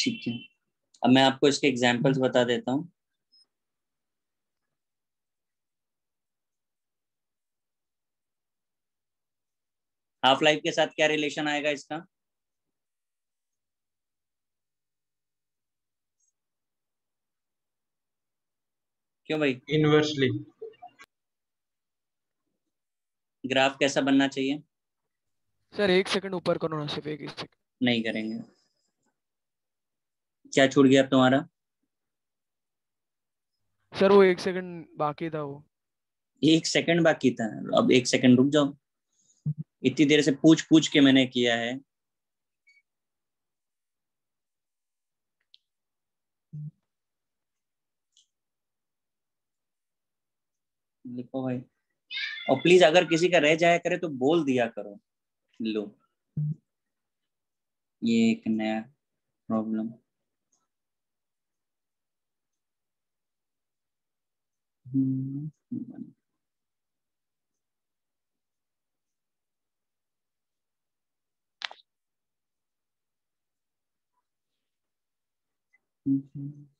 ठीक है। अब मैं आपको इसके एग्जांपल्स बता देता हूँ। हाफ़ लाइफ के साथ क्या रिलेशन आएगा इसका? क्यों भाई?
इनवर्सली
ग्राफ कैसा बनना चाहिए?
सर एक सेकंड ऊपर करो ना सिर्फ़ एक सेकंड।
नहीं करेंगे। क्या छूट गया तुम्हारा?
सर वो एक सेकंड बाकी था वो।
एक सेकंड बाकी था। अब एक सेकंड रुक जाओ। इतनी देर से पूछ पूछ के मैंने किया है। लिखो भाई। और प्लीज़ अगर किसी का रह जाया करे तो बोल दिया करो। लो ये एक नया प्रॉब्लम हम्म Mm-hmm.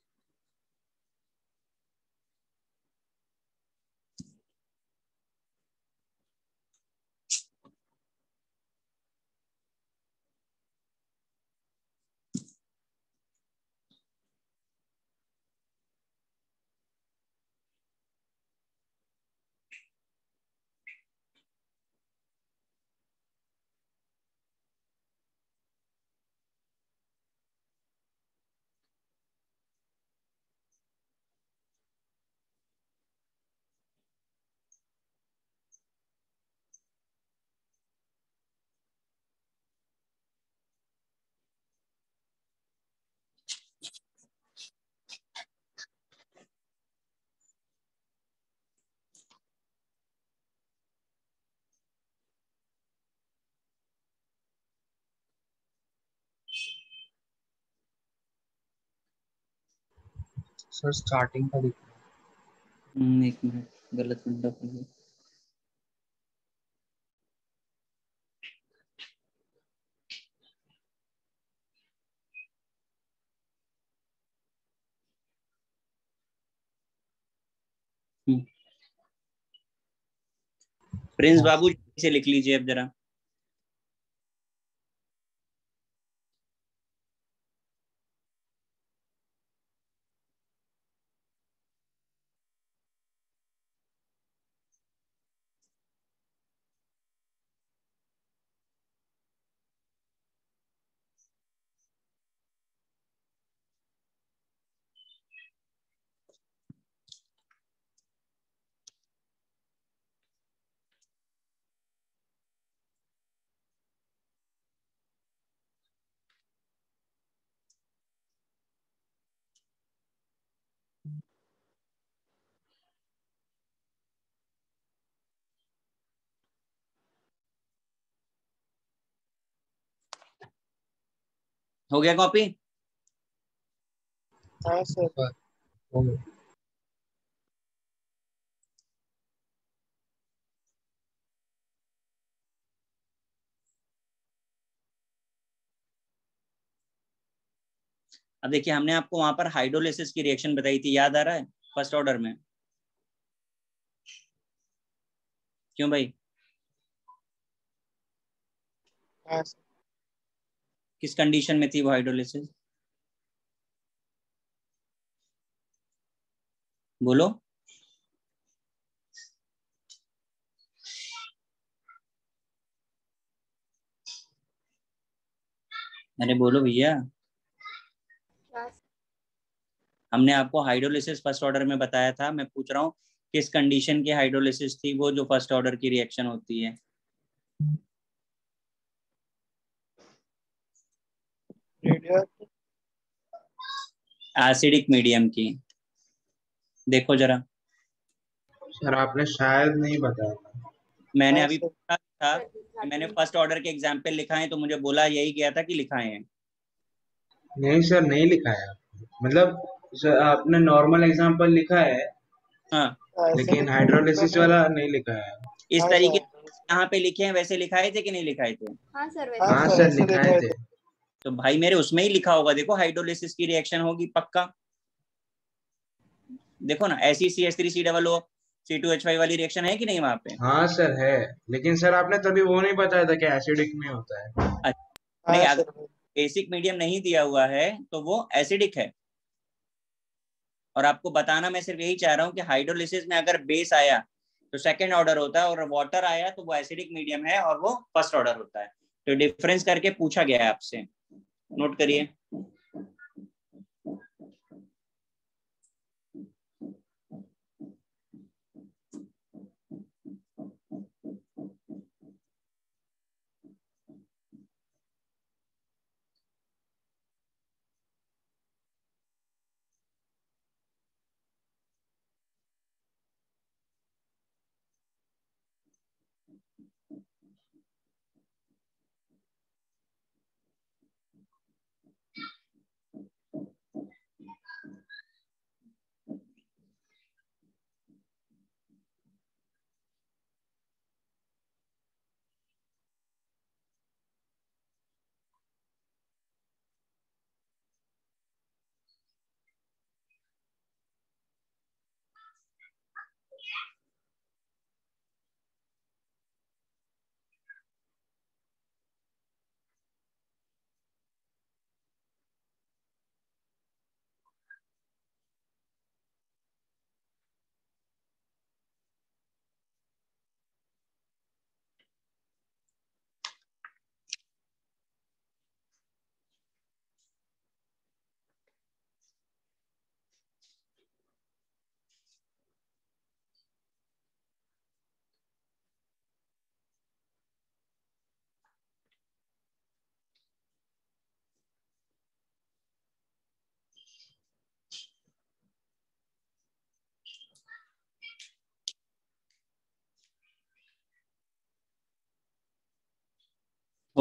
सर स्टार्टिंग का दिख
हम्म, एक मिनट गलत विंडो खुल हम्म। प्रिंस बाबू से लिख लीजिए अब जरा। हो गया कॉपी
हाँ सर
हो गया
अब देखिए हमने आपको वहाँ पर हाइड्रोलिसिस की रिएक्शन बताई थी याद आ रहा है? फ़र्स्ट ऑर्डर में। क्यों भाई?
हाँ
किस कंडीशन में थी वो हाइड्रोलिसिस बोलो। अरे बोलो भैया। हमने आपको हाइड्रोलिसिस फ़र्स्ट ऑर्डर में बताया था। मैं पूछ रहा हूँ किस कंडीशन की हाइड्रोलिसिस थी? वो जो फ़र्स्ट ऑर्डर की रिएक्शन होती है। एसिडिक मीडियम की। देखो जरा।
सर आपने शायद नहीं बताया
मैंने
हाँ
अभी। पूछा था कि मैंने फ़र्स्ट ऑर्डर के एग्ज़ाम्पल लिखाए तो मुझे बोला यही गया था कि लिखाए हैं।
नहीं सर नहीं लिखा है मतलब सर आपने नॉर्मल एग्जांपल लिखा है
हाँ।
हाँ,
लेकिन हाइड्रोलिसिस वाला नहीं लिखा है।
इस
हाँ,
तरीके यहाँ पे लिखे हैं वैसे लिखाए थे कि नहीं लिखाए थे?
हाँ सर
हाँ,
हाँ सर लिखाए
लिखा
थे।
तो भाई मेरे उसमें ही लिखा होगा देखो हाइड्रोलिसिस की रिएक्शन होगी पक्का। देखो ना ऐसी C S three C double O C two H five वाली रिएक्शन है कि नहीं वहाँ पे?
हाँ सर है। लेकिन सर आपने तभी वो नहीं बताया था कि एसिडिक में होता है। अच्छा।
नहीं,
हाँ
अगर- बेसिक मीडियम नहीं दिया हुआ है तो वो एसिडिक है। और आपको बताना मैं सिर्फ़ यही चाह रहा हूँ कि हाइड्रोलिसिस में अगर बेस आया तो सेकेंड ऑर्डर होता है और वाटर आया तो वो एसिडिक मीडियम है और वो फ़र्स्ट ऑर्डर होता है। तो डिफरेंस करके पूछा गया है आपसे। नोट करिए।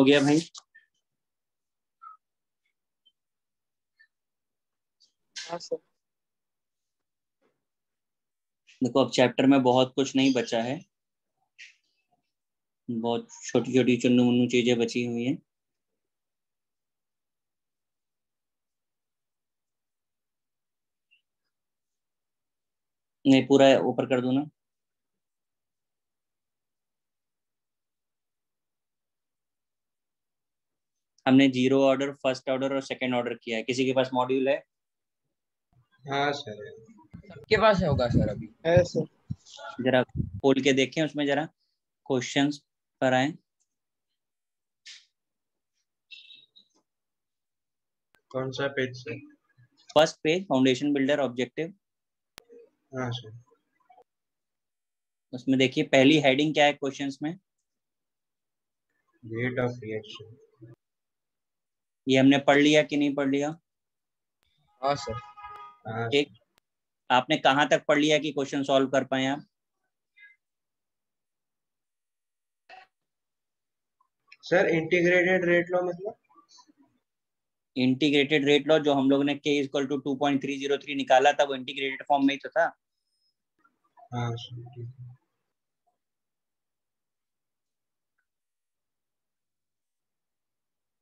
हो गया भाई।
हाँ
देखो अब चैप्टर में बहुत कुछ नहीं बचा है। बहुत छोटी छोटी चुन्नू मुन्नू चीज़ें बची हुई हैं। नहीं पूरा ऊपर कर दू ना? हमने ज़ीरो ऑर्डर फ़र्स्ट ऑर्डर और सेकंड ऑर्डर किया है। किसी के पास मॉड्यूल है?
हाँ सर
सबके पास होगा सर अभी।
है सर
जरा खोल के देखें उसमें जरा। क्वेश्चंस पर आए।
कौन सा page sir
first page foundation builder objective
हाँ सर
उसमें देखिए पहली हेडिंग क्या है क्वेश्चंस में?
रेट ऑफ़ रिएक्शन
ये हमने पढ़ लिया कि नहीं पढ़ लिया?
हाँ सर
हाँ।
ठीक। आपने कहाँ तक पढ़ लिया कि क्वेश्चन सॉल्व कर पाए आप?
सर इंटीग्रेटेड रेट लो मतलब?
इंटीग्रेटेड रेट लॉ जो हम लोग ने K equal to two point three zero three निकाला था वो इंटीग्रेटेड फॉर्म में ही तो था?
हाँ सर ठीक है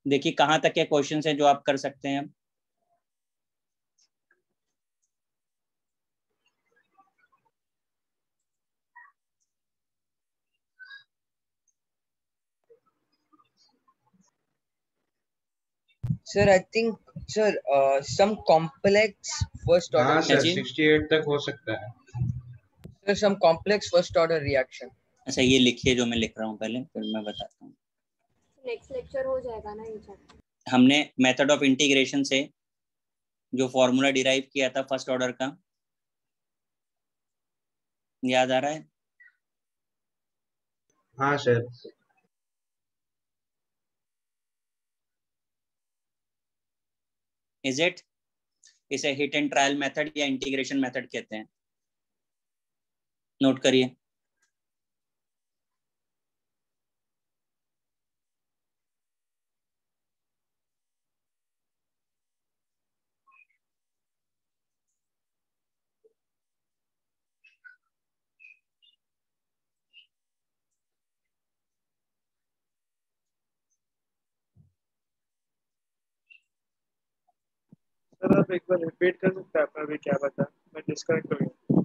देखिए कहाँ तक के क्वेश्चन है जो आप कर सकते हैं
sir I think sir some complex
first order
sixty
eight तक हो सकता है।
Sir some complex first order reaction
अच्छा ये लिखिए जो मैं लिख रहा हूँ पहले फिर मैं बताता हूँ।
नेक्स्ट लेक्चर हो जाएगा ना ये चैप्टर
हमने मेथड ऑफ़ इंटीग्रेशन से जो फॉर्मूला डिराइव किया था फ़र्स्ट ऑर्डर का याद आ रहा है?
हाँ सर
इज़ इट इसे हिट एंड ट्रायल मेथड या इंटीग्रेशन मेथड कहते हैं। नोट करिए।
सर आप एक बार रिपीट कर सकते हैं आपने अभी क्या बताया मैं डिस्कनेक्ट हो गया।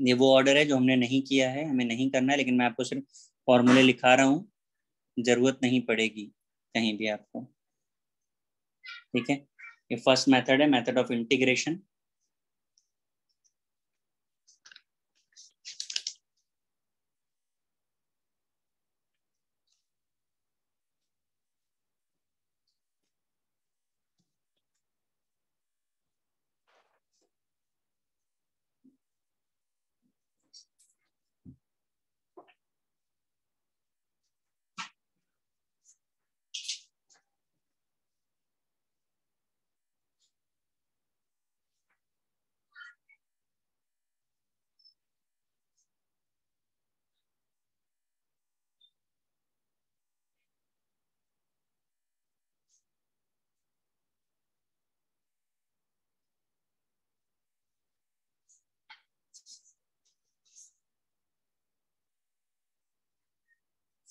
ये वो ऑर्डर है जो हमने नहीं किया है, हमें नहीं करना है, लेकिन मैं आपको सिर्फ़ फॉर्मूले लिखा रहा हूँ। ज़रूरत नहीं पड़ेगी कहीं भी आपको। ठीक है? ये फ़र्स्ट मेथड है method of integration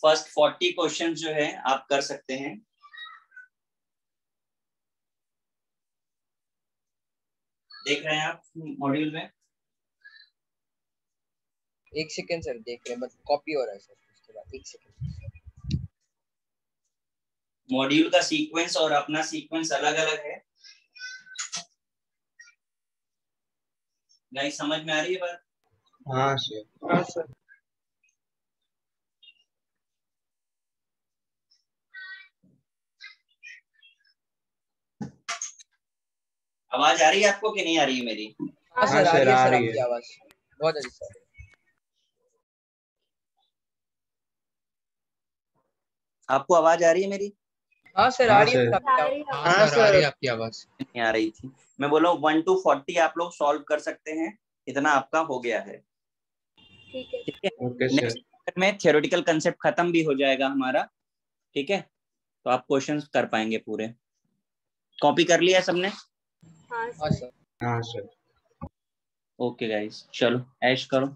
first forty question जो है आप कर सकते हैं। देख रहे हैं आप मॉड्यूल में?
एक सेकेंड सर देख रहे हैं मतलब कॉपी हो रहा है सर उसके बाद एक सेकंड
मॉड्यूल का सीक्वेंस और अपना सीक्वेंस अलग अलग है। गाइस समझ में आ रही है बात?
हाँ सर
हाँ सर
आवाज़ आ रही है आपको कि नहीं आ रही है मेरी?
हाँ
हाँ
सर आ
सर,
रही है सर आपकी
है।
आवाज़। बहुत अच्छी सर।
आपको आवाज़ आ रही है मेरी?
हाँ सर आ
हाँ
रही है
सर।
सर
आ रही है
हाँ
सर। आ रही है आपकी आवाज़।
नहीं आ रही थी। मैं बोला वन टू फोर्टी आप लोग सॉल्व कर सकते हैं। इतना आपका हो गया है।
ठीक है।
नेक्स्ट में थियोरेटिकल कंसेप्ट खत्म भी हो जाएगा हमारा। ठीक है? तो आप क्वेश्चंस कर पाएँगे पूरे। कॉपी कर लिया सबने?
हाँ सर
सर
हाँ सर
ओके गाइस चलो ऐश करो।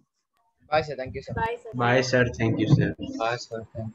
Bye sir thank you sir
bye sir
bye sir thank you sir
bye sir thank you